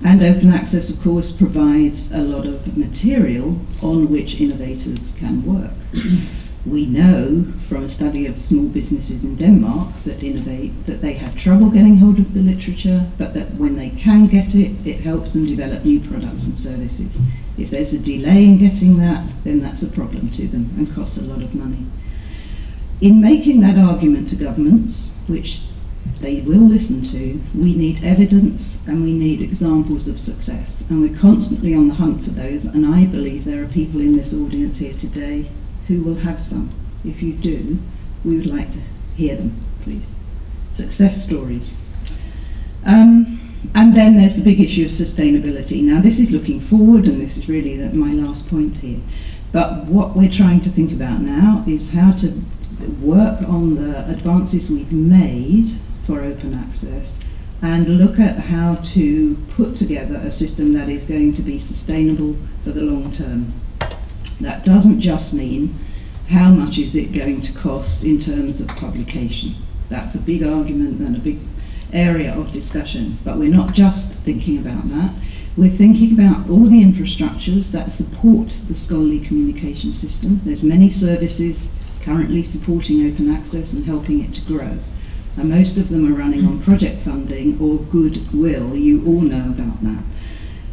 And open access, of course, provides a lot of material on which innovators can work. We know from a study of small businesses in Denmark that innovate that they have trouble getting hold of the literature, but that when they can get it, it helps them develop new products and services. If there's a delay in getting that, then that's a problem to them and costs a lot of money. In making that argument to governments, which they will listen to, we need evidence and we need examples of success. And we're constantly on the hunt for those, and I believe there are people in this audience here today who will have some. If you do, we would like to hear them, please. Success stories. Um, and then there's the big issue of sustainability. Now, this is looking forward, and this is really the, my last point here. But what we're trying to think about now is how to work on the advances we've made for open access and look at how to put together a system that is going to be sustainable for the long term. That doesn't just mean how much is it going to cost in terms of publication. That's a big argument and a big area of discussion, but we're not just thinking about that. We're thinking about all the infrastructures that support the scholarly communication system. There's many services currently supporting open access and helping it to grow. And most of them are running on project funding or goodwill. You all know about that.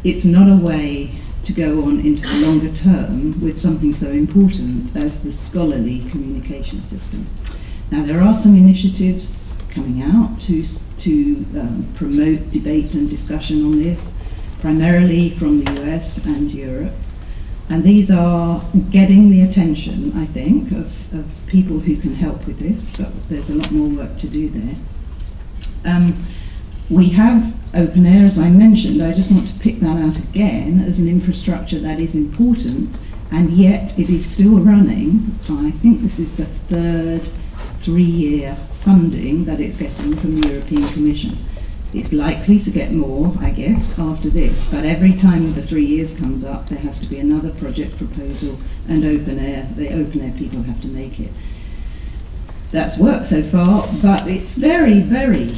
It's not a way to go on into the longer term with something so important as the scholarly communication system. Now, there are some initiatives coming out to, to um, promote debate and discussion on this, primarily from the US and Europe. And these are getting the attention, I think, of, of people who can help with this, but there's a lot more work to do there. Um, we have OpenAIRE, as I mentioned. I just want to pick that out again as an infrastructure that is important, and yet it is still running. I think this is the third three-year funding that it's getting from the European Commission. It's likely to get more, I guess, after this, but every time the three years comes up, there has to be another project proposal and OpenAIRE. The OpenAIRE people have to make it. That's worked so far, but it's very, very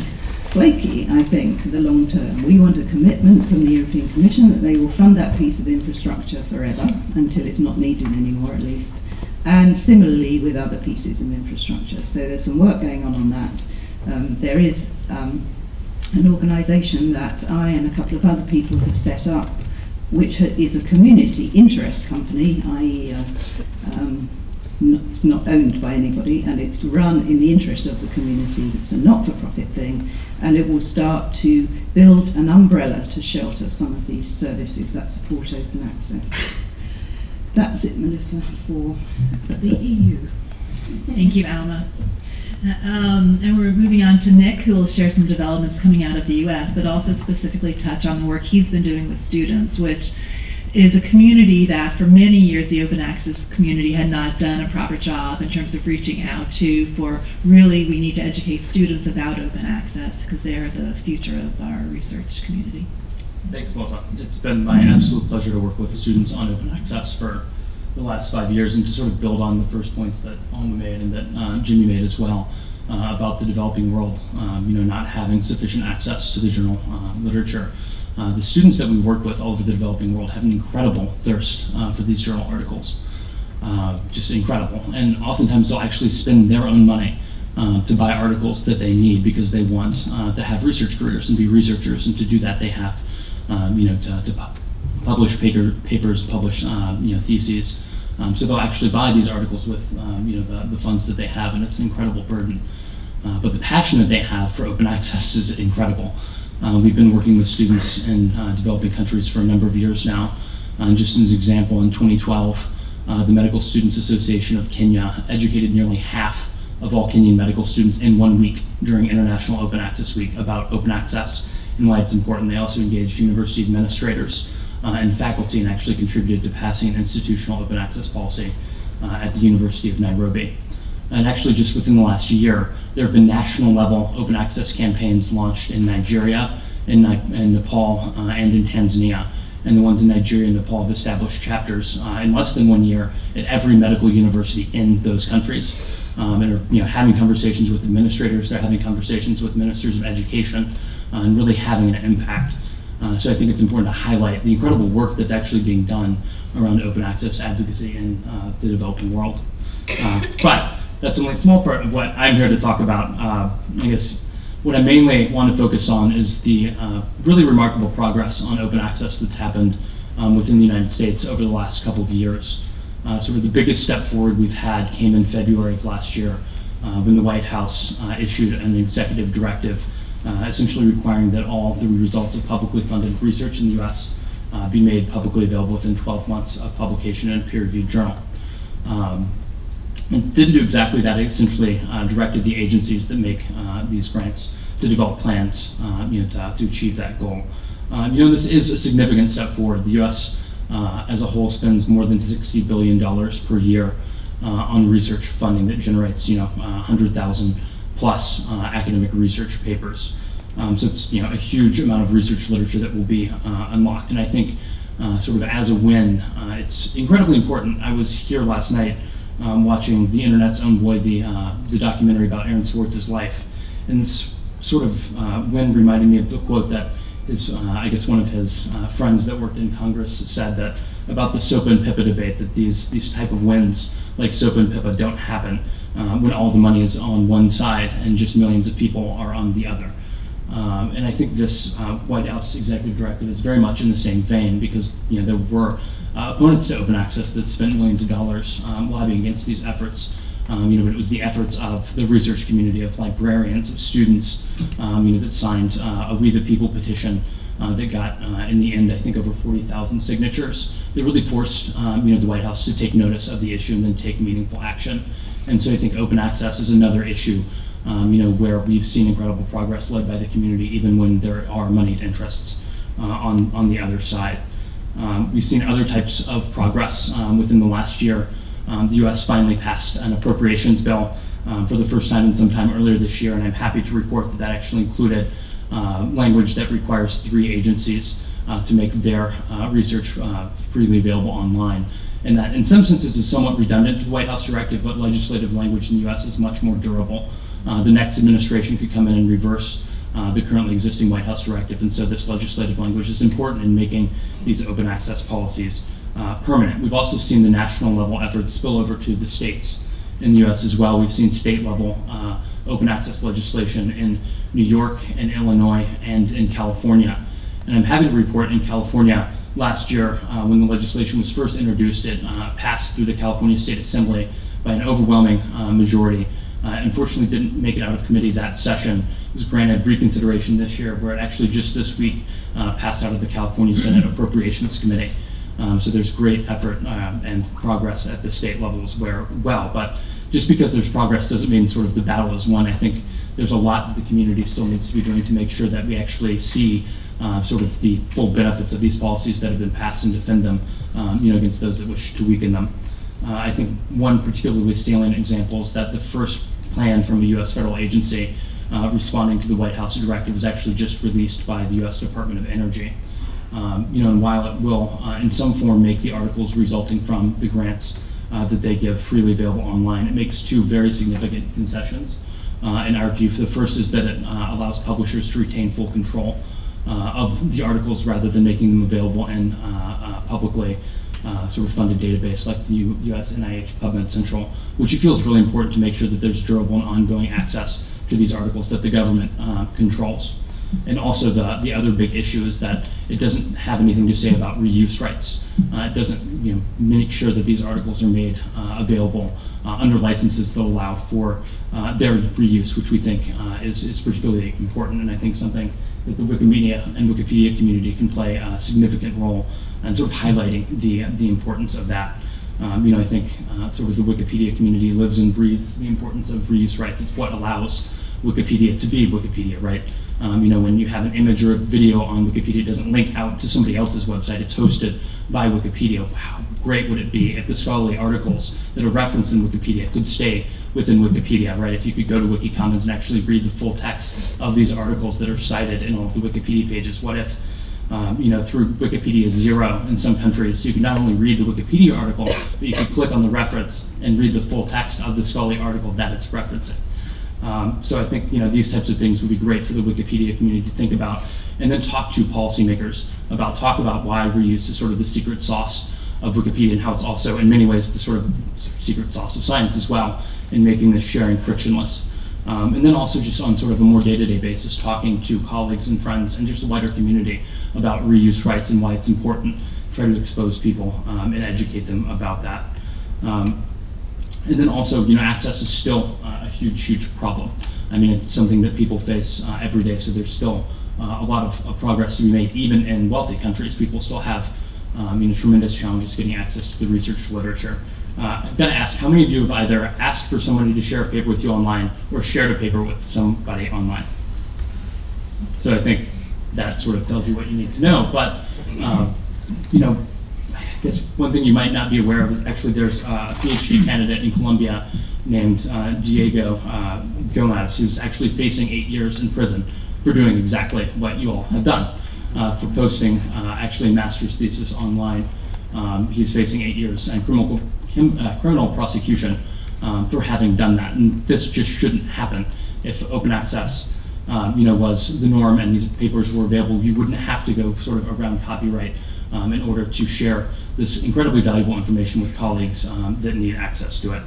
flaky, I think, for the long term. We want a commitment from the European Commission that they will fund that piece of infrastructure forever, until it's not needed anymore at least. And similarly with other pieces of infrastructure. So there's some work going on on that. Um, there is um, an organisation that I and a couple of other people have set up, which is a community interest company, i.e., uh, um, not, it's not owned by anybody, and it's run in the interest of the community. It's a not-for-profit thing, and it will start to build an umbrella to shelter some of these services that support open access. That's it, Melissa, for the EU. Thank you, Alma. Um, and we're moving on to Nick, who will share some developments coming out of the U.S., but also specifically touch on the work he's been doing with students, which is a community that for many years the open access community had not done a proper job in terms of reaching out to for really we need to educate students about open access because they are the future of our research community. Thanks, Melissa. It's been my absolute pleasure to work with students on open access for the last five years and to sort of build on the first points that Alma made and that uh, Jimmy made as well uh, about the developing world, um, you know, not having sufficient access to the journal uh, literature. Uh, the students that we work with all over the developing world have an incredible thirst uh, for these journal articles. Uh, just incredible. And oftentimes they'll actually spend their own money to buy articles that they need because they want to have research careers and be researchers. And to do that, they have, um, you know, to, to publish paper, papers, publish, you know, theses. Um, so they'll actually buy these articles with um, you know the, the, funds that they have, and it's an incredible burden. Uh, but the passion that they have for open access is incredible. Uh, we've been working with students in uh, developing countries for a number of years now. Uh, just as an example, in 2012, uh, the Medical Students Association of Kenya educated nearly half of all Kenyan medical students in one week during International Open Access Week about open access and why it's important. They also engaged university administrators uh, and faculty and actually contributed to passing an institutional open access policy uh, at the University of Nairobi. And actually, just within the last year, there have been national level open access campaigns launched in Nigeria, in, in Nepal, uh, and in Tanzania. And the ones in Nigeria and Nepal have established chapters uh, in less than one year at every medical university in those countries. Um, and are you know, having conversations with administrators, they're having conversations with ministers of education, uh, and really having an impact. Uh, so I think it's important to highlight the incredible work that's actually being done around open access advocacy in uh, the developing world. Uh, but that's only a small part of what I'm here to talk about. Uh, I guess what I mainly want to focus on is the uh, really remarkable progress on open access that's happened um, within the United States over the last couple of years. Uh, sort of the biggest step forward we've had came in February of last year when the White House issued an executive directive uh, essentially requiring that all the results of publicly funded research in the US uh, be made publicly available within 12 months of publication in a peer-reviewed journal. Um, it didn't do exactly that. It essentially uh, directed the agencies that make uh, these grants to develop plans, uh, you know, to, to achieve that goal. Uh, you know, this is a significant step forward. The U.S. Uh, as a whole spends more than $60 billion per year uh, on research funding that generates, you know, 100,000 plus uh, academic research papers. Um, so it's, you know, a huge amount of research literature that will be uh, unlocked. And I think uh, sort of as a win, it's incredibly important. I was here last night um, watching the internet's own boy, the, the documentary about Aaron Swartz's life. And this sort of win reminded me of the quote that his, uh, I guess one of his uh, friends that worked in Congress said that about the SOPA and PIPA debate that these these type of wins like SOPA and PIPA don't happen uh, when all the money is on one side and just millions of people are on the other. Um, and I think this uh, White House executive directive is very much in the same vein because you know there were uh, opponents to open access that spent millions of dollars um, lobbying against these efforts. Um, you know, but it was the efforts of the research community, of librarians, of students, um, you know, that signed uh, a We the People petition uh, that got, uh, in the end, I think over 40,000 signatures. That really forced, um, you know, the White House to take notice of the issue and then take meaningful action. And so I think open access is another issue, um, you know, where we've seen incredible progress led by the community, even when there are moneyed interests uh, on on the other side. Um, we've seen other types of progress um, within the last year um, the U.S. finally passed an appropriations bill um, for the first time in some time earlier this year, and I'm happy to report that that actually included uh, language that requires three agencies uh, to make their uh, research uh, freely available online. And that, in some senses, is somewhat redundant to White House directive, but legislative language in the U.S. is much more durable. Uh, the next administration could come in and reverse uh, the currently existing White House directive, and so this legislative language is important in making these open access policies uh, permanent. We've also seen the national level efforts spill over to the states in the US as well. We've seen state level uh, open access legislation in New York and Illinois and in California. And I'm happy to report in California last year uh, when the legislation was first introduced, it uh, passed through the California State Assembly by an overwhelming uh, majority. Unfortunately didn't make it out of committee that session. Was granted reconsideration this year where it actually just this week passed out of the California Senate Appropriations Committee. Um, so there's great effort um, and progress at the state levels where well, but just because there's progress doesn't mean sort of the battle is won. I think there's a lot that the community still needs to be doing to make sure that we actually see uh, sort of the full benefits of these policies that have been passed and defend them, um, you know, against those that wish to weaken them. Uh, I think one particularly salient example is that the first plan from a U.S. federal agency uh, responding to the White House directive was actually just released by the U.S. Department of Energy. Um, you know, and while it will uh, in some form make the articles resulting from the grants uh, that they give freely available online, it makes two very significant concessions. Uh, in our view, the first is that it uh, allows publishers to retain full control uh, of the articles rather than making them available in uh, publicly sort of funded database like the U US NIH PubMed Central, which it feels really important to make sure that there's durable and ongoing access to these articles that the government controls. And also the, the other big issue is that it doesn't have anything to say about reuse rights. Uh, it doesn't you know, make sure that these articles are made uh, available uh, under licenses that allow for uh, their reuse, which we think uh, is, is particularly important and I think something that the Wikimedia and Wikipedia community can play a significant role in sort of highlighting the, the importance of that. Um, you know, I think uh, sort of the Wikipedia community lives and breathes the importance of reuse rights. It's what allows Wikipedia to be Wikipedia, right? Um, you know, when you have an image or a video on Wikipedia, it doesn't link out to somebody else's website. It's hosted by Wikipedia. How great would it be if the scholarly articles that are referenced in Wikipedia could stay within Wikipedia, right? If you could go to WikiCommons and actually read the full text of these articles that are cited in all of the Wikipedia pages. What if, um, you know, through Wikipedia Zero in some countries, you can not only read the Wikipedia article, but you can click on the reference and read the full text of the scholarly article that it's referencing. Um, so I think you know these types of things would be great for the Wikipedia community to think about, and then talk to policymakers about talk about why reuse is sort of the secret sauce of Wikipedia and how it's also in many ways the sort of secret sauce of science as well in making this sharing frictionless. Um, and then also just on sort of a more day-to-day basis, talking to colleagues and friends and just the wider community about reuse rights and why it's important. Try to expose people um, and educate them about that. Um, and then also, you know, access is still uh, a huge, huge problem. I mean, it's something that people face uh, every day, so there's still uh, a lot of, of, progress to be made, even in wealthy countries. People still have, um, you know, tremendous challenges getting access to the research literature. Uh, I've got to ask, how many of you have either asked for somebody to share a paper with you online or shared a paper with somebody online? So I think that sort of tells you what you need to know. But um, you know, I guess one thing you might not be aware of is actually there's a PhD candidate in Colombia named uh, Diego uh, Gomez who's actually facing eight years in prison for doing exactly what you all have done, uh, for posting uh, actually a master's thesis online. Um, he's facing eight years and criminal, uh, criminal prosecution um, for having done that. And this just shouldn't happen if open access um, you know, was the norm and these papers were available. You wouldn't have to go sort of around copyright um, in order to share this incredibly valuable information with colleagues um, that need access to it.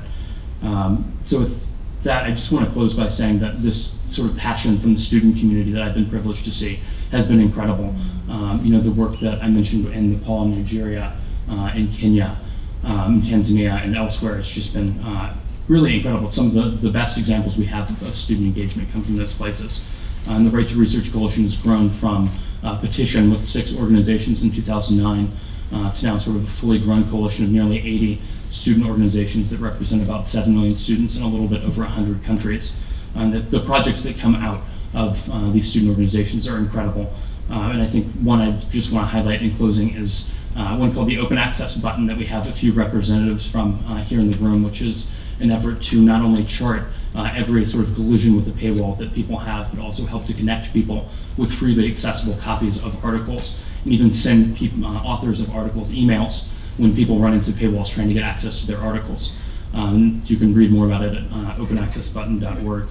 Um, so with that, I just want to close by saying that this sort of passion from the student community that I've been privileged to see has been incredible. Um, you know, the work that I mentioned in Nepal, Nigeria, uh, in Kenya, um, Tanzania, and elsewhere has just been uh, really incredible. Some of the, the best examples we have of student engagement come from those places. Uh, and the Right to Research Coalition has grown from a petition with six organizations in 2009 uh, to now sort of a fully grown coalition of nearly 80 student organizations that represent about 7 million students in a little bit over 100 countries. And the, the projects that come out of uh, these student organizations are incredible. Uh, and I think one I just want to highlight in closing is uh, one called the Open Access button that we have a few representatives from uh, here in the room, which is an effort to not only chart uh, every sort of collision with the paywall that people have, but also help to connect people with freely accessible copies of articles, and even send people, uh, authors of articles emails when people run into paywalls trying to get access to their articles. Um, you can read more about it at uh, openaccessbutton.org.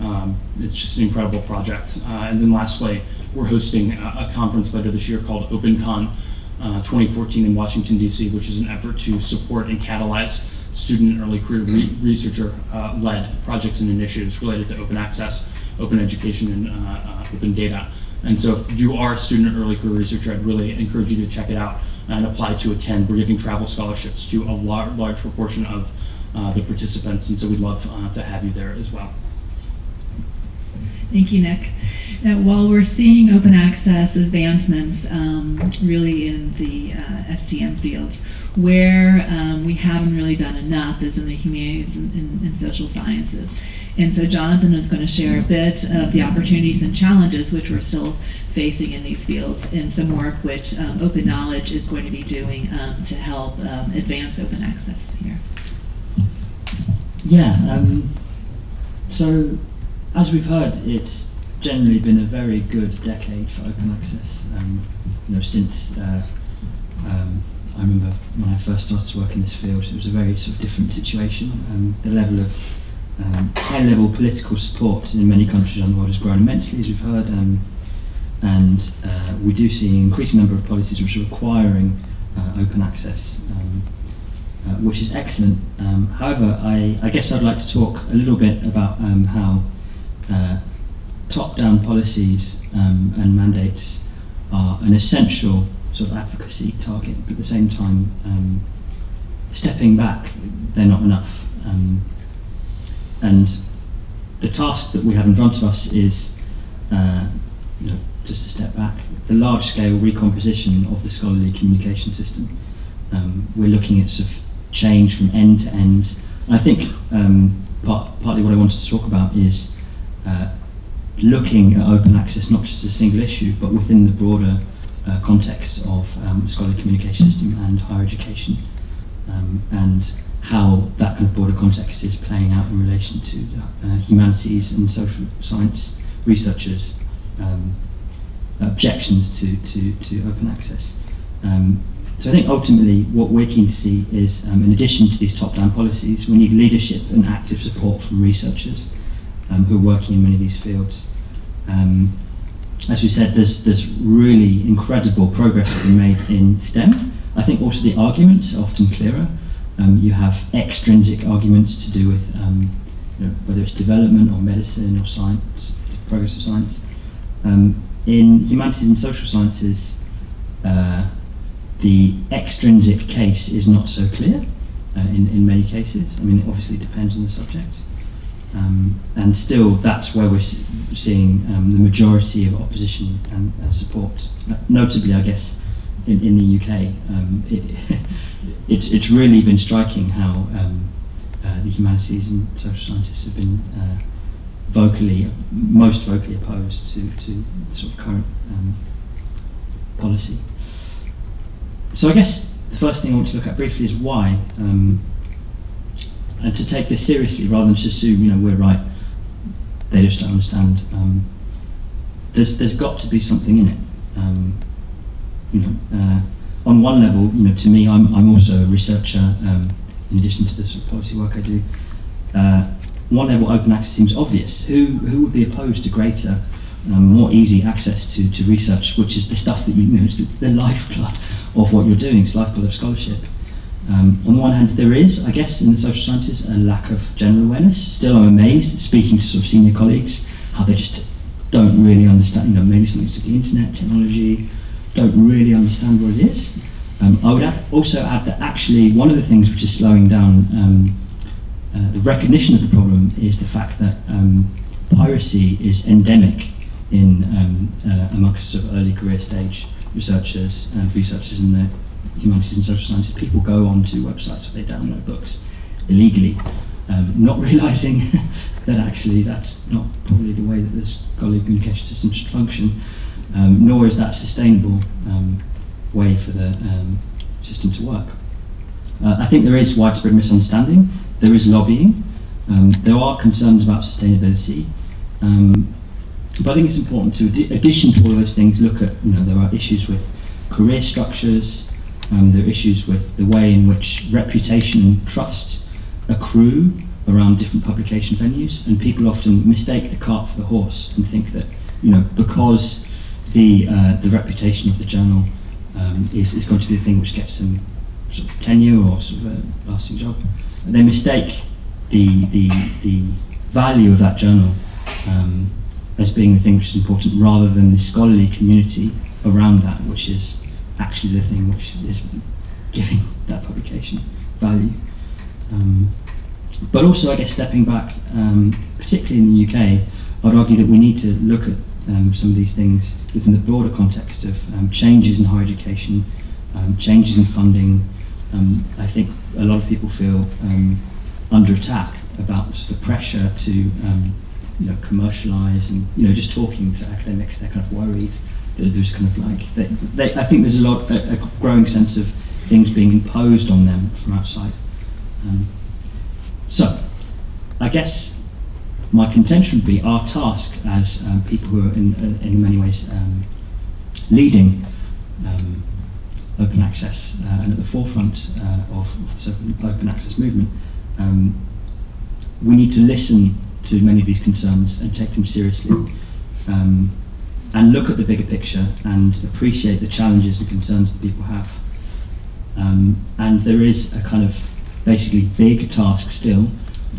Um, it's just an incredible project. Uh, and then lastly, we're hosting a, a, conference later this year called OpenCon uh, 2014 in Washington, D.C., which is an effort to support and catalyze student and early career re researcher-led uh, projects and initiatives related to open access, open education, and uh, uh, open data. And so if you are a student early career researcher, I'd really encourage you to check it out and apply to attend. We're giving travel scholarships to a large, large proportion of uh, the participants, and so we'd love uh, to have you there as well. Thank you, Nick. Now, while we're seeing open access advancements um, really in the uh, STM fields, where um, we haven't really done enough is in the humanities and, and, and, social sciences. And so Jonathan is going to share a bit of the opportunities and challenges which we're still facing in these fields and some work which um, Open Knowledge is going to be doing um, to help um, advance open access here. Yeah, um, so as we've heard, it's generally been a very good decade for open access. Um, you know, since uh, um, I remember when I first started to work in this field, it was a very sort of different situation. Um, the level of um, high-level political support in many countries around the world has grown immensely, as we've heard, um, and uh, we do see an increasing number of policies which are requiring uh, open access. Um, uh, which is excellent. Um, however, I, I, guess I'd like to talk a little bit about um, how uh, top-down policies um, and mandates are an essential sort of advocacy target, but at the same time, um, stepping back, they're not enough. Um, and the task that we have in front of us is, uh, you know, just to step back, the large-scale recomposition of the scholarly communication system. Um, we're looking at sort of change from end to end. And I think um, part, partly what I wanted to talk about is uh, looking at open access not just as a single issue, but within the broader uh, context of um, scholarly communication system and higher education, um, and how that kind of broader context is playing out in relation to uh, humanities and social science researchers' um, objections to, to, to open access. Um, so I think ultimately what we're keen to see is, um, in addition to these top-down policies, we need leadership and active support from researchers um, who are working in many of these fields. Um, as we said, there's, there's really incredible progress that being made in STEM. I think also the arguments are often clearer. Um, you have extrinsic arguments to do with um, you know, whether it's development or medicine or science, progress of science. Um, in humanities and social sciences, uh, the extrinsic case is not so clear uh, in, in many cases. I mean, it obviously depends on the subject. Um, and still, that's where we're seeing um, the majority of opposition and uh, support. Notably, I guess, in, in the UK, um, it, it's, it's really been striking how um, uh, the humanities and social sciences have been uh, vocally, most vocally opposed to, to sort of current um, policy. So I guess the first thing I want to look at briefly is why, um, and to take this seriously rather than just assume, you know, we're right, they just don't understand. Um, there's, there's got to be something in it. Um, you know, uh, on one level, you know, to me, I'm, I'm also a researcher, um, in addition to the sort of policy work I do. Uh, one level, open access seems obvious. Who, who would be opposed to greater, um, more easy access to, to research, which is the stuff that you, know, is the, the lifeblood of what you're doing, it's lifeblood of scholarship. Um, on the one hand, there is, I guess, in the social sciences, a lack of general awareness. Still, I'm amazed, speaking to sort of senior colleagues, how they just don't really understand, you know, maybe something to the internet, technology, don't really understand what it is. Um, I would add, also add that actually one of the things which is slowing down um, uh, the recognition of the problem is the fact that um, piracy is endemic in um, uh, amongst sort of early career stage researchers and researchers in the humanities and social sciences. People go onto websites where they download books illegally, um, not realizing that actually that's not probably the way that the scholarly communication system should function, um, nor is that a sustainable um, way for the um, system to work. Uh, I think there is widespread misunderstanding, there is lobbying, um, there are concerns about sustainability, um, but I think it's important to, in addition to all those things, look at, you know, there are issues with career structures, um, there are issues with the way in which reputation and trust accrue around different publication venues, and people often mistake the cart for the horse and think that, you know, because the, uh, the reputation of the journal um, is, is going to be the thing which gets them sort of tenure or sort of a lasting job. And they mistake the, the, the value of that journal um, as being the thing which is important rather than the scholarly community around that, which is actually the thing which is giving that publication value. Um, but also, I guess, stepping back, um, particularly in the UK, I'd argue that we need to look at um, some of these things within the broader context of um, changes in higher education, um, changes in funding. Um, I think a lot of people feel under attack about the pressure to you know, commercialize and you know just talking to academics, they're kind of worried there's kind of like they, they, I think there's a lot a, a, growing sense of things being imposed on them from outside. so, I guess my contention would be our task as um, people who are in, in many ways um, leading um, open access uh, and at the forefront uh, of, of, the open access movement, um, we need to listen to many of these concerns and take them seriously um, and look at the bigger picture and appreciate the challenges and concerns that people have. Um, and there is a kind of basically big task still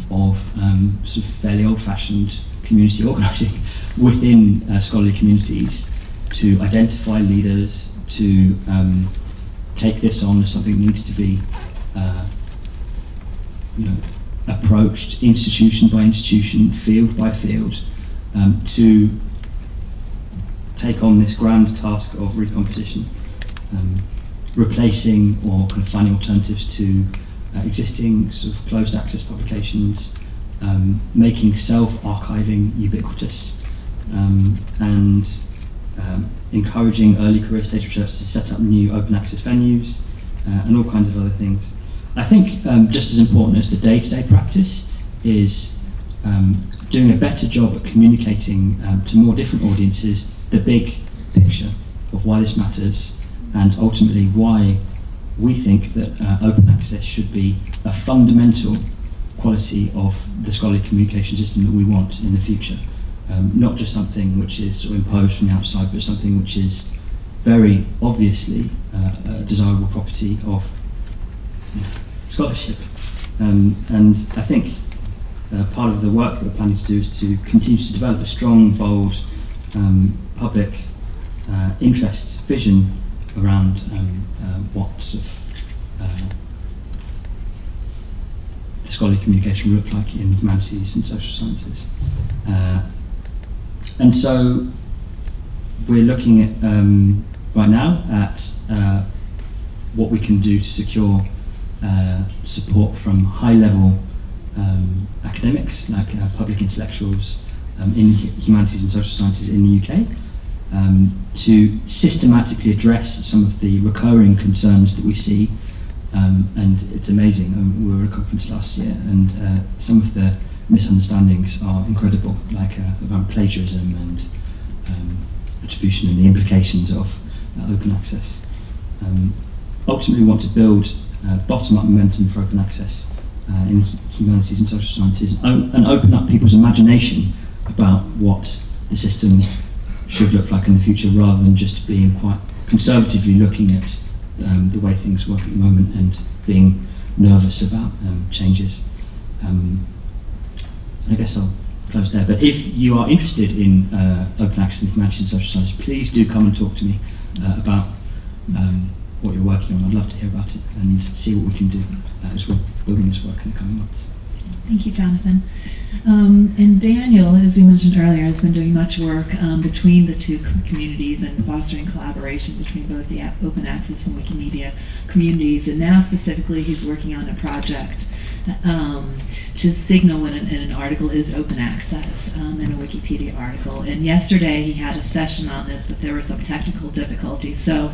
of um, sort of fairly old-fashioned community organising within uh, scholarly communities to identify leaders, to um, take this on as something that needs to be, uh, you know, approached institution by institution, field by field, um, to take on this grand task of recomposition, um, replacing or kind of finding alternatives to uh, existing sort of closed access publications, um, making self-archiving ubiquitous, um, and um, encouraging early career stage researchers to set up new open access venues, uh, and all kinds of other things. I think um, just as important as the day-to-day practice is um, doing a better job at communicating to more different audiences the big picture of why this matters and ultimately why we think that uh, open access should be a fundamental quality of the scholarly communication system that we want in the future. Um, not just something which is sort of imposed from the outside, but something which is very obviously uh, a desirable property of scholarship. Um, and I think uh, part of the work that we're planning to do is to continue to develop a strong, bold um, public uh, interest vision around um, uh, what sort of uh, scholarly communication look like in humanities and social sciences. Uh, and so we're looking at um, right now at uh, what we can do to secure support from high level um, academics like public intellectuals um, in humanities and social sciences in the UK um, to systematically address some of the recurring concerns that we see. Um, and it's amazing. Um, we were at a conference last year, and uh, some of the misunderstandings are incredible, like uh, about plagiarism and um, attribution and the implications of uh, open access. Um, ultimately, we want to build uh, bottom-up momentum for open access uh, in humanities and social sciences, and open up people's imagination about what the system should look like in the future, rather than just being quite conservatively looking at um, the way things work at the moment and being nervous about um, changes. Um, I guess I'll close there. But if you are interested in uh, open access information and social sciences, please do come and talk to me uh, about um, what you're working on. I'd love to hear about it and see what we can do uh, as we're building this work in the coming months. Thank you, Jonathan. Um, and Daniel, as we mentioned earlier, has been doing much work um, between the two communities and fostering collaboration between both the open access and Wikimedia communities. And now, specifically, he's working on a project um, to signal when an, an article is open access um, in a Wikipedia article. And yesterday, he had a session on this, but there were some technical difficulties. So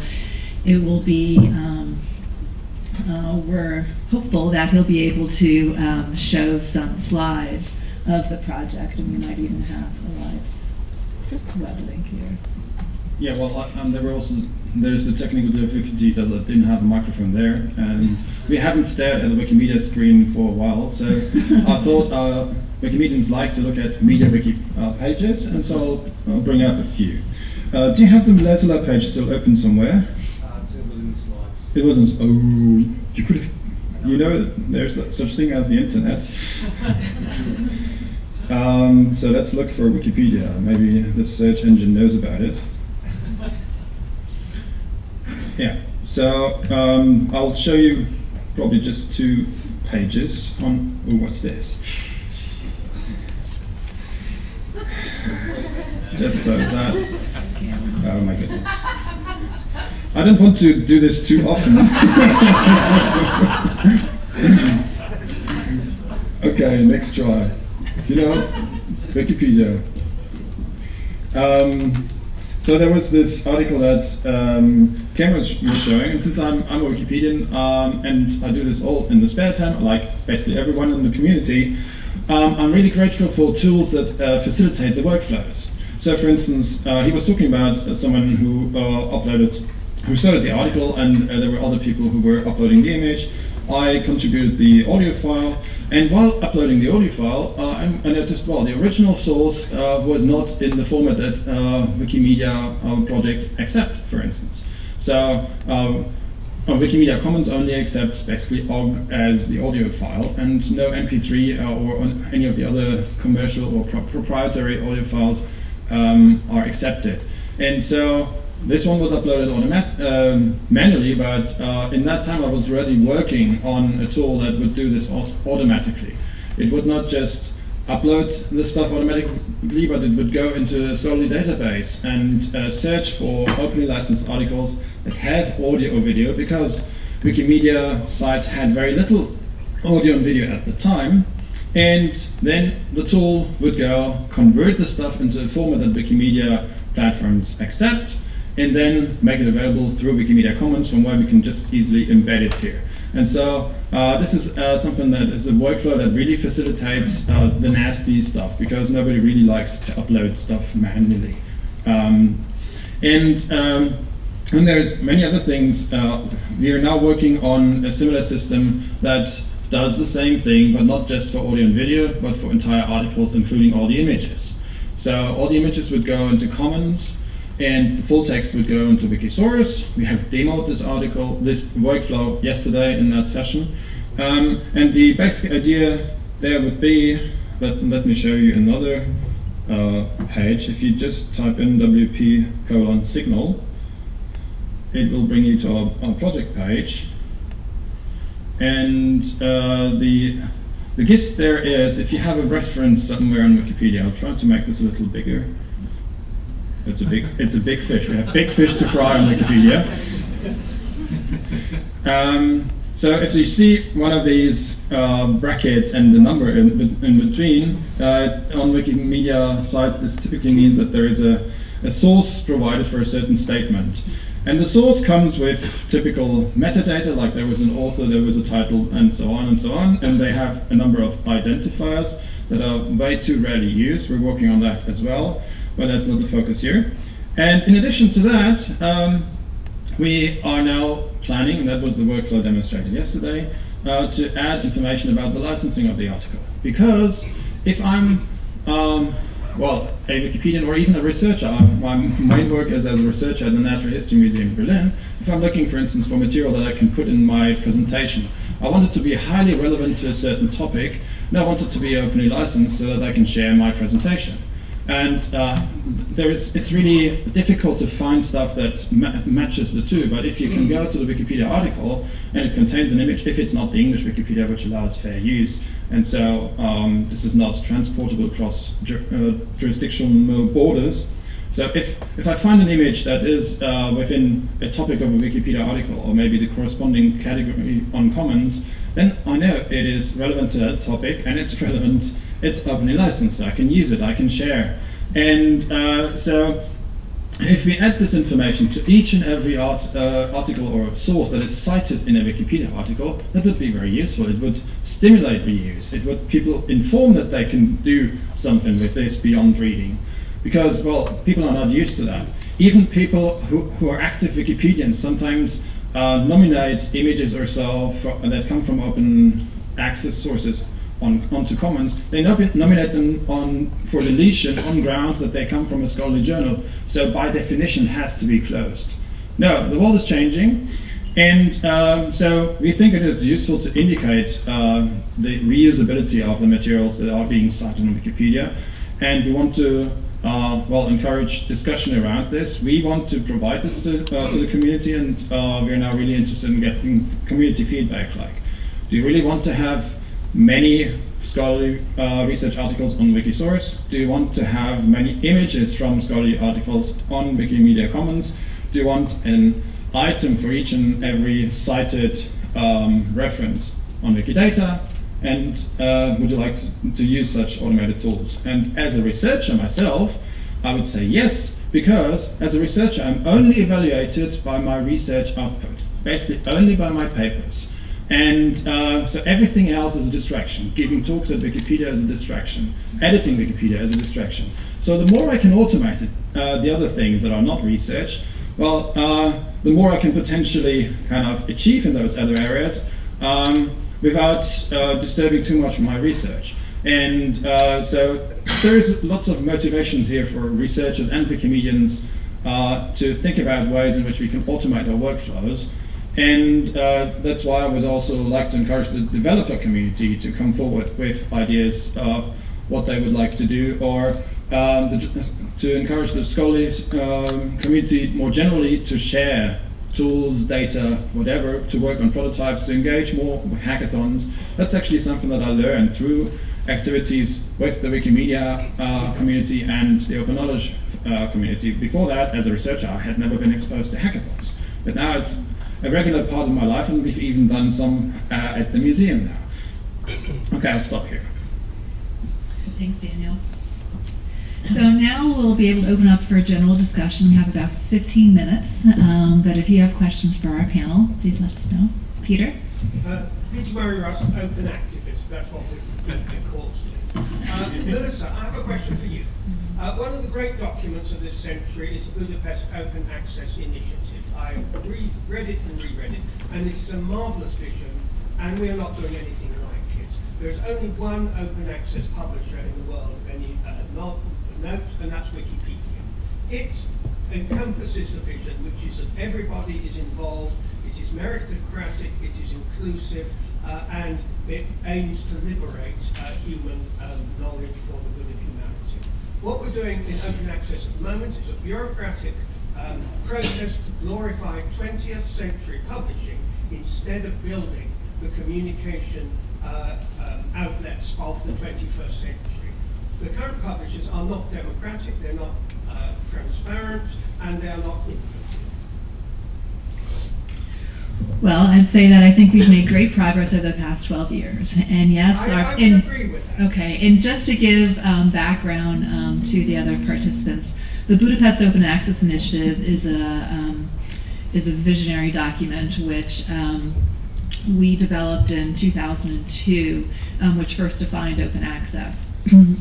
it will be. Uh, we're hopeful that he'll be able to um, show some slides of the project, and we might even have a live web link here. Yeah, well, uh, um, there were also there's the technical difficulty that I didn't have a microphone there, and we haven't stared at the Wikimedia screen for a while. So I thought uh, Wikimedians like to look at media wiki uh, pages, and so I'll, I'll bring up a few. Uh, do you have the Lesula page still open somewhere? Uh, so it was in the slides. It wasn't. Oh, you could have. You know, there's such thing as the internet. Um, so let's look for Wikipedia. Maybe the search engine knows about it. Yeah. So um, I'll show you probably just two pages on. Oh, what's this? Just close that. Oh my goodness. I don't want to do this too often. okay, next try. You know, Wikipedia. Um, so there was this article that um, Cameron was showing, and since I'm, I'm a Wikipedian um, and I do this all in the spare time, like basically everyone in the community, um, I'm really grateful for tools that uh, facilitate the workflows. So, for instance, uh, he was talking about uh, someone who uh, uploaded, who started the article, and uh, there were other people who were uploading the image. I contributed the audio file, and while uploading the audio file, uh, I noticed, well, the original source uh, was not in the format that uh, Wikimedia uh, projects accept, for instance. So, um, uh, Wikimedia Commons only accepts basically OGG as the audio file, and no MP3 uh, or any of the other commercial or pro- proprietary audio files um, are accepted. And so this one was uploaded um, manually, but uh, in that time I was already working on a tool that would do this au- automatically. It would not just upload the stuff automatically, but it would go into a Scholarly database and uh, search for openly licensed articles that have audio or video because Wikimedia sites had very little audio and video at the time. And then the tool would go convert the stuff into a format that Wikimedia platforms accept, and then make it available through Wikimedia Commons from where we can just easily embed it here. And so uh, this is uh, something that is a workflow that really facilitates uh, the nasty stuff because nobody really likes to upload stuff manually. Um, and um, and there's many other things. Uh, we are now working on a similar system that does the same thing, but not just for audio and video, but for entire articles, including all the images. So all the images would go into Commons, and the full text would go into Wikisource. We have demoed this article, this workflow yesterday in that session. Um, and the basic idea there would be, let, let me show you another uh, page. If you just type in WP colon signal, it will bring you to our, our project page. And uh, the the gist there is if you have a reference somewhere on Wikipedia, I'll try to make this a little bigger. It's a big it's a big fish. We have big fish to fry on Wikipedia. Um, So if you see one of these uh, brackets and the number in, in between, uh, on Wikimedia sites, this typically means that there is a, a source provided for a certain statement. And the source comes with typical metadata, like there was an author, there was a title, and so on and so on. And they have a number of identifiers that are way too rarely used. We're working on that as well, but that's not the focus here. And in addition to that, um, we are now planning, that was the workflow demonstrated yesterday, uh, to add information about the licensing of the article. Because if I'm, um, well, a Wikipedian or even a researcher, my main work is as a researcher at the Natural History Museum in Berlin, if I'm looking, for instance, for material that I can put in my presentation, I want it to be highly relevant to a certain topic, and I want it to be openly licensed so that I can share my presentation. And uh, there is, it's really difficult to find stuff that ma matches the two, but if you can go to the Wikipedia article and it contains an image, if it's not the English Wikipedia, which allows fair use, and so um, this is not transportable across ju uh, jurisdictional borders. So if, if I find an image that is uh, within a topic of a Wikipedia article, or maybe the corresponding category on Commons, then I know it is relevant to that topic and it's relevant it's openly licensed. so I can use it, I can share. And uh, so if we add this information to each and every art, uh, article or source that is cited in a Wikipedia article, that would be very useful. It would stimulate reuse. It would people inform that they can do something with this beyond reading. Because, well, people are not used to that. Even people who, who are active Wikipedians sometimes uh, nominate images or so that come from open access sources on, onto Commons, they nominate them on, for deletion on grounds that they come from a scholarly journal, so by definition has to be closed. No, the world is changing, and um, so we think it is useful to indicate uh, the reusability of the materials that are being cited on Wikipedia, and we want to uh, well encourage discussion around this. We want to provide this to, uh, to the community, and uh, we're now really interested in getting community feedback. Like, do you really want to have many scholarly uh, research articles on Wikisource? Do you want to have many images from scholarly articles on Wikimedia Commons? Do you want an item for each and every cited um, reference on Wikidata? And uh, would you like to, to use such automated tools? And as a researcher myself, I would say yes, because as a researcher, I'm only evaluated by my research output, basically only by my papers. And uh, so everything else is a distraction. Giving talks at Wikipedia is a distraction. Editing Wikipedia is a distraction. So the more I can automate it, uh, the other things that are not research, well, uh, the more I can potentially kind of achieve in those other areas um, without uh, disturbing too much my research. And uh, so there's lots of motivations here for researchers and Wikimedians uh, to think about ways in which we can automate our workflows. And uh, that's why I would also like to encourage the developer community to come forward with ideas of what they would like to do, or um, the, to encourage the scholarly um, community more generally to share tools, data, whatever, to work on prototypes, to engage more with hackathons. That's actually something that I learned through activities with the Wikimedia uh, community and the open knowledge uh, community. Before that, as a researcher, I had never been exposed to hackathons. But now it's a regular part of my life, and we've even done some uh, at the museum now. Okay, I'll stop here. Thanks, Daniel. So now we'll be able to open up for a general discussion. We have about 15 minutes, um, but if you have questions for our panel, please let us know. Peter? Uh, Peter Murray-Rust, open activist. That's what we've been called. Uh, Melissa, I have a question for you. Uh, one of the great documents of this century is the Budapest Open Access Initiative. I re read it and reread it, and it's a marvellous vision, and we are not doing anything like it. There's only one open access publisher in the world of any uh, note, and that's Wikipedia. It encompasses the vision, which is that everybody is involved, it is meritocratic, it is inclusive, uh, and it aims to liberate uh, human um, knowledge for the good of humanity. What we're doing in open access at the moment is a bureaucratic um, process to glorify 20th century publishing instead of building the communication uh, um, outlets of the 21st century. The current publishers are not democratic, they're not uh, transparent, and they are not Well, I'd say that I think we've made great progress over the past 12 years. And yes, I- our, I would and- agree with Okay, and just to give um, background um, to the other participants, the Budapest Open Access Initiative is a um, is a visionary document which um, we developed in 2002, um, which first defined open access.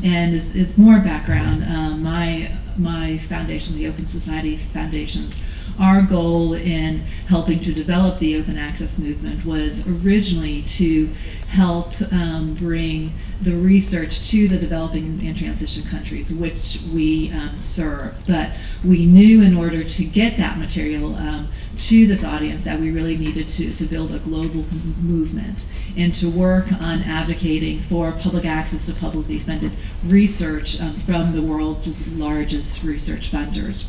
and is, is more background. Um, my my foundation, the Open Society Foundations, our goal in helping to develop the open access movement was originally to help um, bring the research to the developing and transition countries which we um, serve. But we knew in order to get that material um, to this audience that we really needed to, to build a global movement and to work on advocating for public access to publicly funded research um, from the world's largest research funders.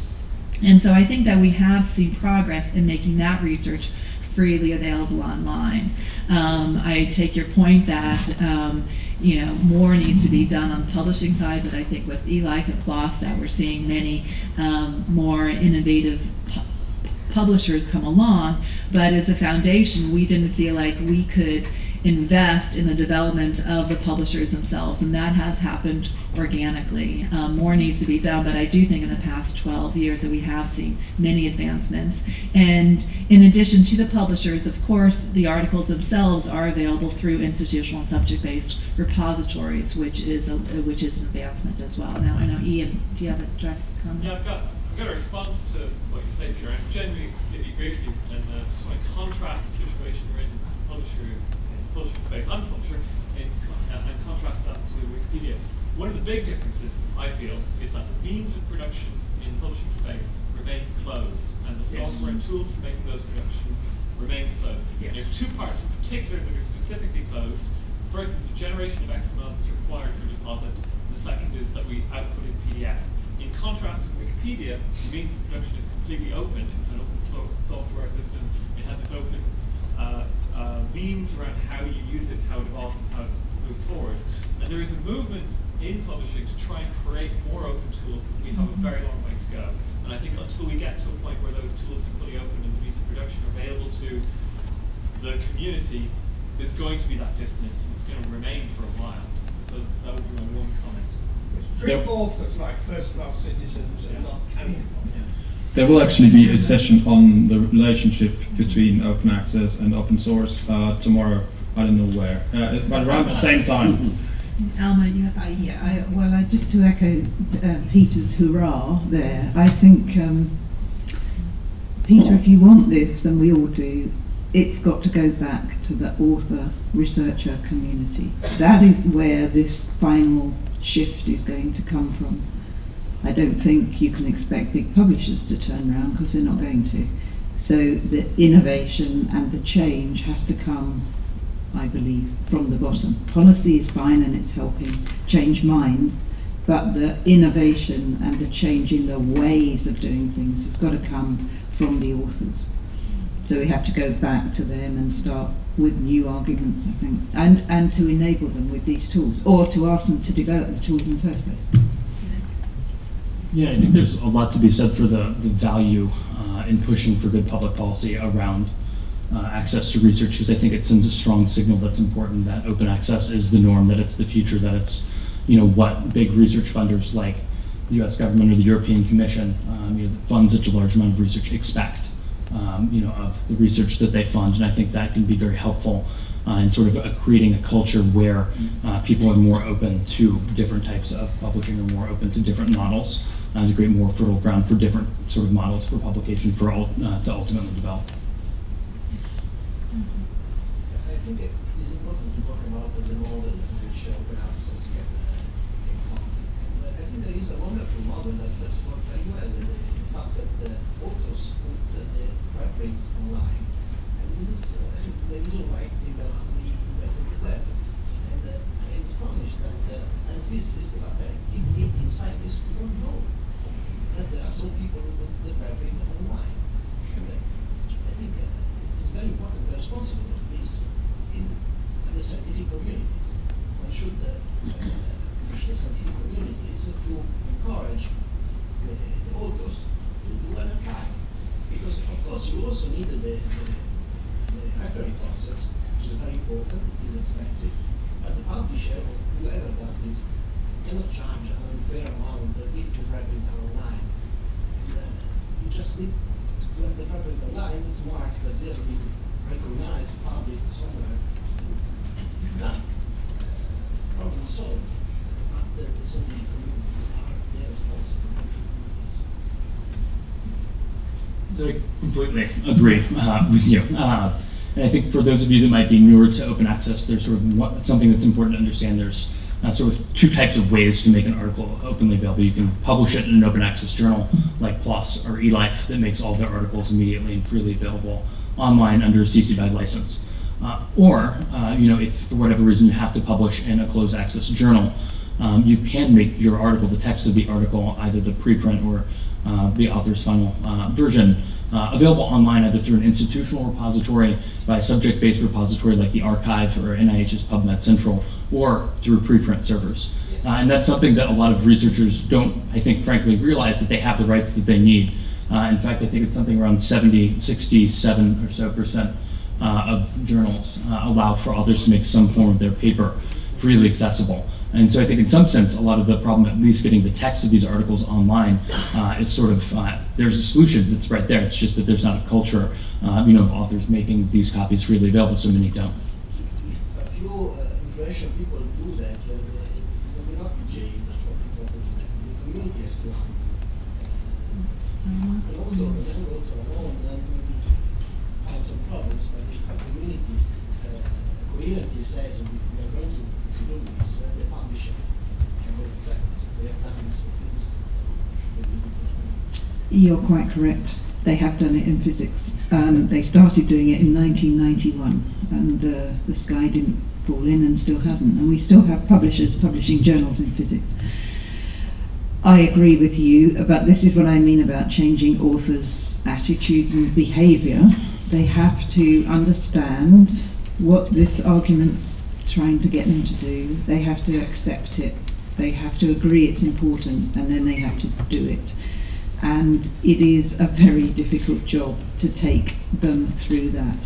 And so I think that we have seen progress in making that research freely available online. Um, I take your point that um, you know more needs to be done on the publishing side, but I think with eLife and PLOS that we're seeing many um, more innovative pu- publishers come along. But as a foundation, we didn't feel like we could invest in the development of the publishers themselves, and that has happened organically. Um, more needs to be done, but I do think in the past 12 years that we have seen many advancements. And in addition to the publishers, of course, the articles themselves are available through institutional and subject-based repositories, which is a, which is an advancement as well. Now, I know Ian, do you have a direct comment? Yeah, I've got, I've got a response to what you say, Peter. I genuinely completely agree with you, and uh, just want to contrast the situation we're in publishers, publishing space. I'm a publisher, in, uh, and contrast that to Wikipedia. One of the big differences, I feel, is that the means of production in publishing space remain closed, and the software and tools for making those production remains closed. Yes. There are two parts in particular that are specifically closed. First is the generation of XML that's required for deposit, and the second is that we output in PDF. In contrast to Wikipedia, the means of production is completely open. It's an open so- software system. It has its open uh, uh, means around how you use it, how it evolves, and how it moves forward. And there is a movement in publishing to try and create more open tools, but we have a very long way to go. And I think until we get to a point where those tools are fully open and the means of production are available to the community, there's going to be that dissonance, and it's going to remain for a while. So that's, that would be my one comment. it's Treat authors like first-class citizens and not canon. There will actually be a session on the relationship between open access and open source uh, tomorrow. I don't know where, uh, but around the same time. Alma, you have. Uh, yeah, I, well, I, just to echo uh, Peter's hurrah there, I think, um, Peter, if you want this, and we all do, it's got to go back to the author researcher community. That is where this final shift is going to come from. I don't think you can expect big publishers to turn around because they're not going to. So the innovation and the change has to come, I believe, from the bottom. Policy is fine and it's helping change minds, but the innovation and the change in the ways of doing things has got to come from the authors. So we have to go back to them and start with new arguments, I think, and, and to enable them with these tools, or to ask them to develop the tools in the first place. Yeah, I think there's a lot to be said for the, the value uh, in pushing for good public policy around uh, access to research, because I think it sends a strong signal that's important that open access is the norm, that it's the future, that it's you know what big research funders like the U.S. government or the European Commission, um, you know, funds such a large amount of research, expect um, you know of the research that they fund, and I think that can be very helpful uh, in sort of uh, creating a culture where uh, people are more open to different types of publishing, or more open to different models. Uh, to create more fertile ground for different sort of models for publication for all, uh, to ultimately develop. I think it is important to talk about the model in which open access can, uh, can come. And uh, I think there is a wonderful model that that's worked very well. The, the fact that the authors put the, the preprint online. And this is uh, the reason why it developed the invented the web. And uh, I am astonished that uh, and this is the fact that it, it, inside this we don't know that there are some people who put the preprint online. And uh, I think uh, it is very important. The responsible of this is the scientific communities. One should uh, uh, push the scientific communities to encourage the, the authors to do an archive. Because of course you also need the, the, the factory process, which is very important, is expensive, but the publisher, or whoever does this, cannot charge an unfair amount if you preprint it online. And, uh, you just need to have the preprint online to mark that it has been recognized, published somewhere. This is done. Problem solved. But the disability communities are their responsibility. So I completely uh, with you. Uh, and I think for those of you that might be newer to open access, there's sort of what, something that's important to understand. There's uh, sort of two types of ways to make an article openly available. You can publish it in an open access journal like PLOS or eLife that makes all their articles immediately and freely available online under a CC BY license. Uh, or, uh, you know, if for whatever reason you have to publish in a closed access journal, um, you can make your article, the text of the article, either the preprint or uh, the author's final uh, version, uh, available online either through an institutional repository, by a subject-based repository like the arXiv or NIH's PubMed Central, or through preprint servers. Uh, and that's something that a lot of researchers don't, I think, frankly, realize that they have the rights that they need. Uh, in fact, I think it's something around 70, 67 or so percent uh, of journals uh, allow for authors to make some form of their paper freely accessible. And so I think in some sense, a lot of the problem, at least getting the text of these articles online, uh, is sort of, uh, there's a solution that's right there. It's just that there's not a culture, uh, you know, of authors making these copies freely available, so many don't. A few uh, influential people do that, uh, they will not be jailed for people who. The community has to act. An author, an author alone, then maybe find some problems, but the community uh, coherently says we we are going to, to do this, uh, the publisher can go exact this. They have done this for this. Maybe different. You're quite correct. They have done it in physics. Um, they started doing it in 1991, and the sky didn't fall in and still hasn't. And we still have publishers publishing journals in physics. I agree with you about this is what I mean about changing authors' attitudes and behaviour. They have to understand what this argument's trying to get them to do. They have to accept it. They have to agree it's important, and then they have to do it. And it is a very difficult job to take them through that.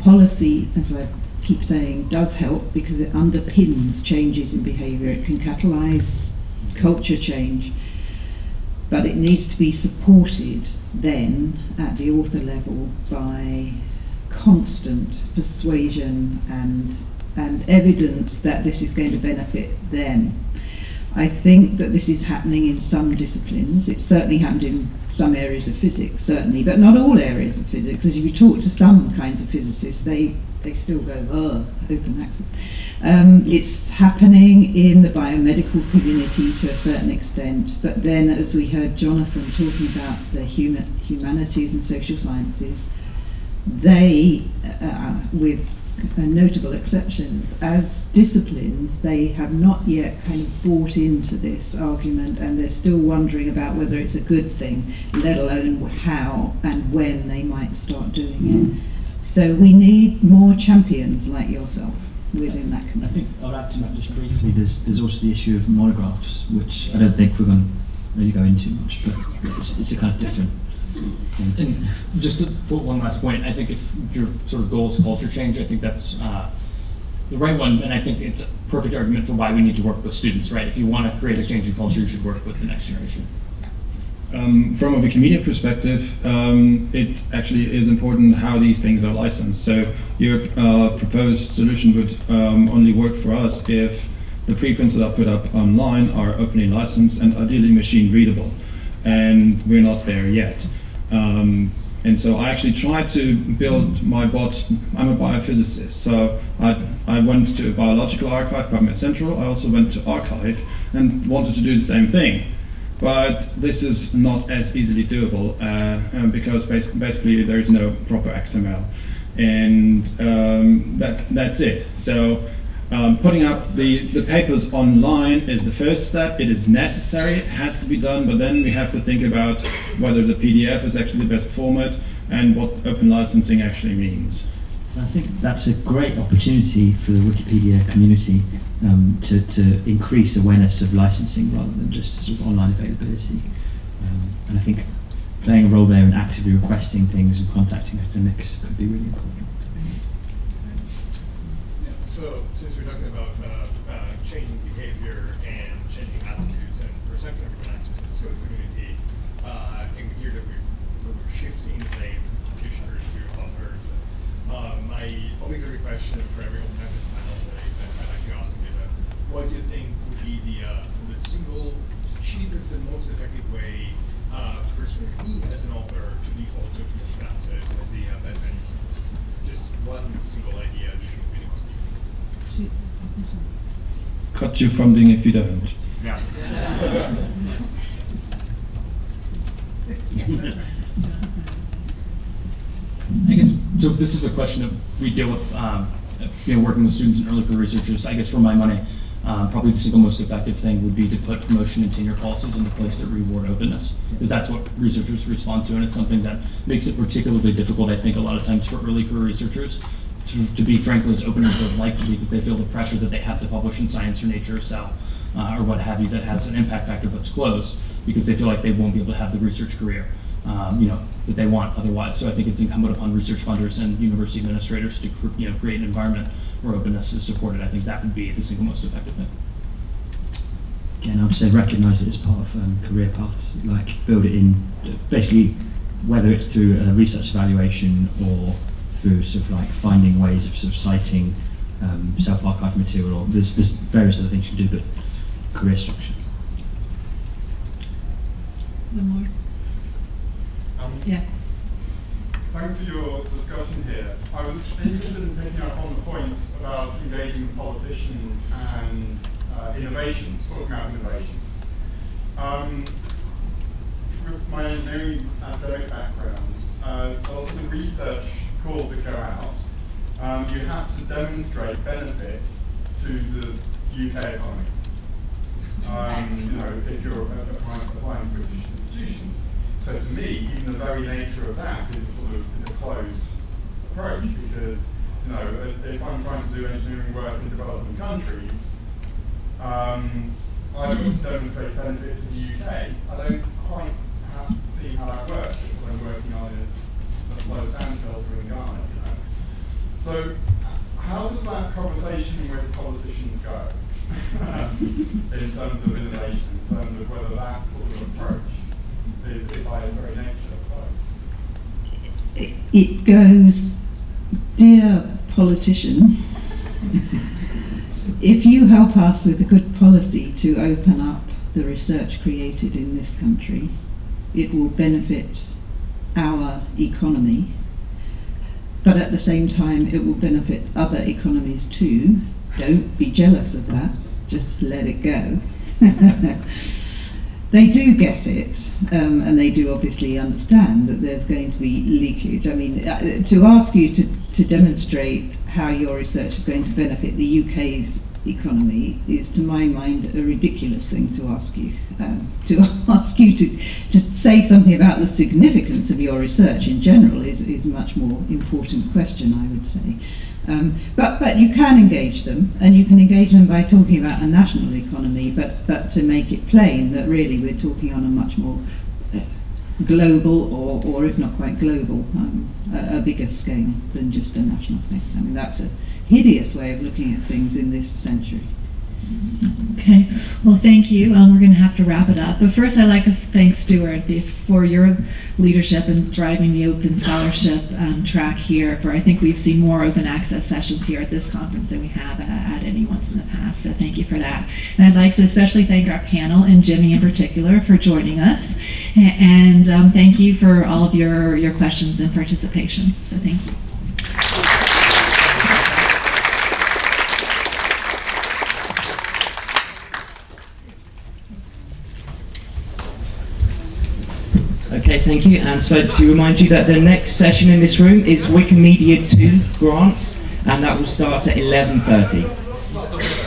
Policy, as I keep saying, does help because it underpins changes in behaviour. It can catalyse culture change, but it needs to be supported then at the author level by constant persuasion and and evidence that this is going to benefit them. I think that this is happening in some disciplines. It's certainly happened in some areas of physics, certainly, but not all areas of physics. As you talk to some kinds of physicists, they, they still go, oh, open access. Um, it's happening in the biomedical community to a certain extent, but then, as we heard Jonathan talking about the human, humanities and social sciences, they, uh, with uh, Uh, notable exceptions, as disciplines, they have not yet kind of bought into this argument and they're still wondering about whether it's a good thing, let alone how and when they might start doing it. Mm. So we need more champions like yourself within that I think I'll add to that just briefly. There's there's also the issue of monographs, which I don't think we're going to really go into much, but it's, it's a kind of different. And just to put one last point, I think if your sort of goal is culture change, I think that's uh, the right one, and I think it's a perfect argument for why we need to work with students, right? If you want to create a change in culture, you should work with the next generation. Um, from a Wikimedia perspective, um, it actually is important how these things are licensed. So your uh, proposed solution would um, only work for us if the preprints that are put up online are openly licensed and ideally machine readable. And we're not there yet. Um, and so I actually tried to build my bot. I'm a biophysicist, so I, I went to a biological archive, PubMed Central. I also went to arXiv and wanted to do the same thing but this is not as easily doable uh, um, because bas- basically there is no proper XML, and um, that that's it. So. Um, putting up the, the papers online is the first step. It is necessary, it has to be done, but then we have to think about whether the PDF is actually the best format and what open licensing actually means. I think that's a great opportunity for the Wikipedia community um, to, to increase awareness of licensing rather than just sort of online availability. Um, and I think playing a role there and actively requesting things and contacting academics could be really important. so since we're talking about uh, uh, changing behavior and changing attitudes and perception of open access in the school community, uh, and here that we're sort of shifting, say, practitioners to authors, uh, my obligatory question for every open access panel that I- that I'd like to ask is, uh, what do you think would be the, uh, the single cheapest and most effective way uh, persuade me as an author to default to open access as the uh, best value service? Just one single idea that you really must do. Cut your funding if you don't. Yeah. I guess, so this is a question that we deal with, um, you know, working with students and early career researchers, I guess for my money, um, probably the single most effective thing would be to put promotion and tenure policies into place that reward openness, because that's what researchers respond to, and it's something that makes it particularly difficult, I think, a lot of times for early career researchers to, to be frankly as open as they'd like to be, because they feel the pressure that they have to publish in Science or Nature or Cell, uh, or what have you, that has an impact factor that's close, because they feel like they won't be able to have the research career um, you know, that they want otherwise. So I think it's incumbent upon research funders and university administrators to you know, create an environment where openness is supported. I think that would be the single most effective thing. Again, I would say recognise it as part of um, career paths, like build it in, basically, whether it's through a research evaluation or through sort of like finding ways of sort of citing um, self-archived material, or there's, there's various other things you can do, but career structure. One more. Um, Yeah. Thanks for your discussion here. I was interested in picking up on the point about engaging politicians and uh, innovations, talking about innovation. Um, with my engineering academic background, uh, a lot of the research calls that go out, um, you have to demonstrate benefits to the UK economy. Um, you know, if you're applying, applying to British institutions. So to me, even the very nature of that is closed approach because you know if, I'm trying to do engineering work in developing countries, um, I to demonstrate benefits in the UK. I don't quite have, see how that works if I'm working on a, a slow sand filter in Ghana. You know? So how does that conversation with politicians go in terms of innovation, in terms of whether that sort of approach is, is by its very nature? It, goes, dear politician, if you help us with a good policy to open up the research created in this country, it will benefit our economy, but at the same time, it will benefit other economies too. Don't be jealous of that, just let it go. they do get it, um, and they do obviously understand that there's going to be leakage. I mean, uh, to ask you to, to demonstrate how your research is going to benefit the UK's economy is, to my mind, a ridiculous thing to ask you. Um, to ask you to, to say something about the significance of your research in general is, is a much more important question, I would say. Um, but, but you can engage them, and you can engage them by talking about a national economy, but, but to make it plain that really we're talking on a much more uh, global, or, or if not quite global, um, a, a bigger scale than just a national thing. I mean, that's a hideous way of looking at things in this century. Okay, well, thank you. Um, we're going to have to wrap it up. But first, I'd like to thank Stuart for your leadership in driving the open scholarship um, track here. For I think we've seen more open access sessions here at this conference than we have at, at any once in the past. So thank you for that. And I'd like to especially thank our panel and Jimmy in particular for joining us. And um, thank you for all of your, your questions and participation. So thank you. Thank you. And so to remind you that the next session in this room is Wikimedia 2 grants, and that will start at 11.30.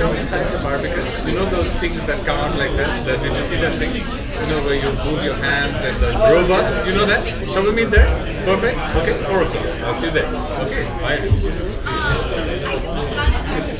come inside the barbican, you know those things that come out like that? did you see that thing? You know where you move your hands and the robots? You know that? Shall we meet there? Perfect? Okay, 4 o'clock. I'll see you there. Okay, bye. Um,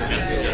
is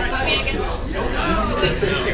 I guess.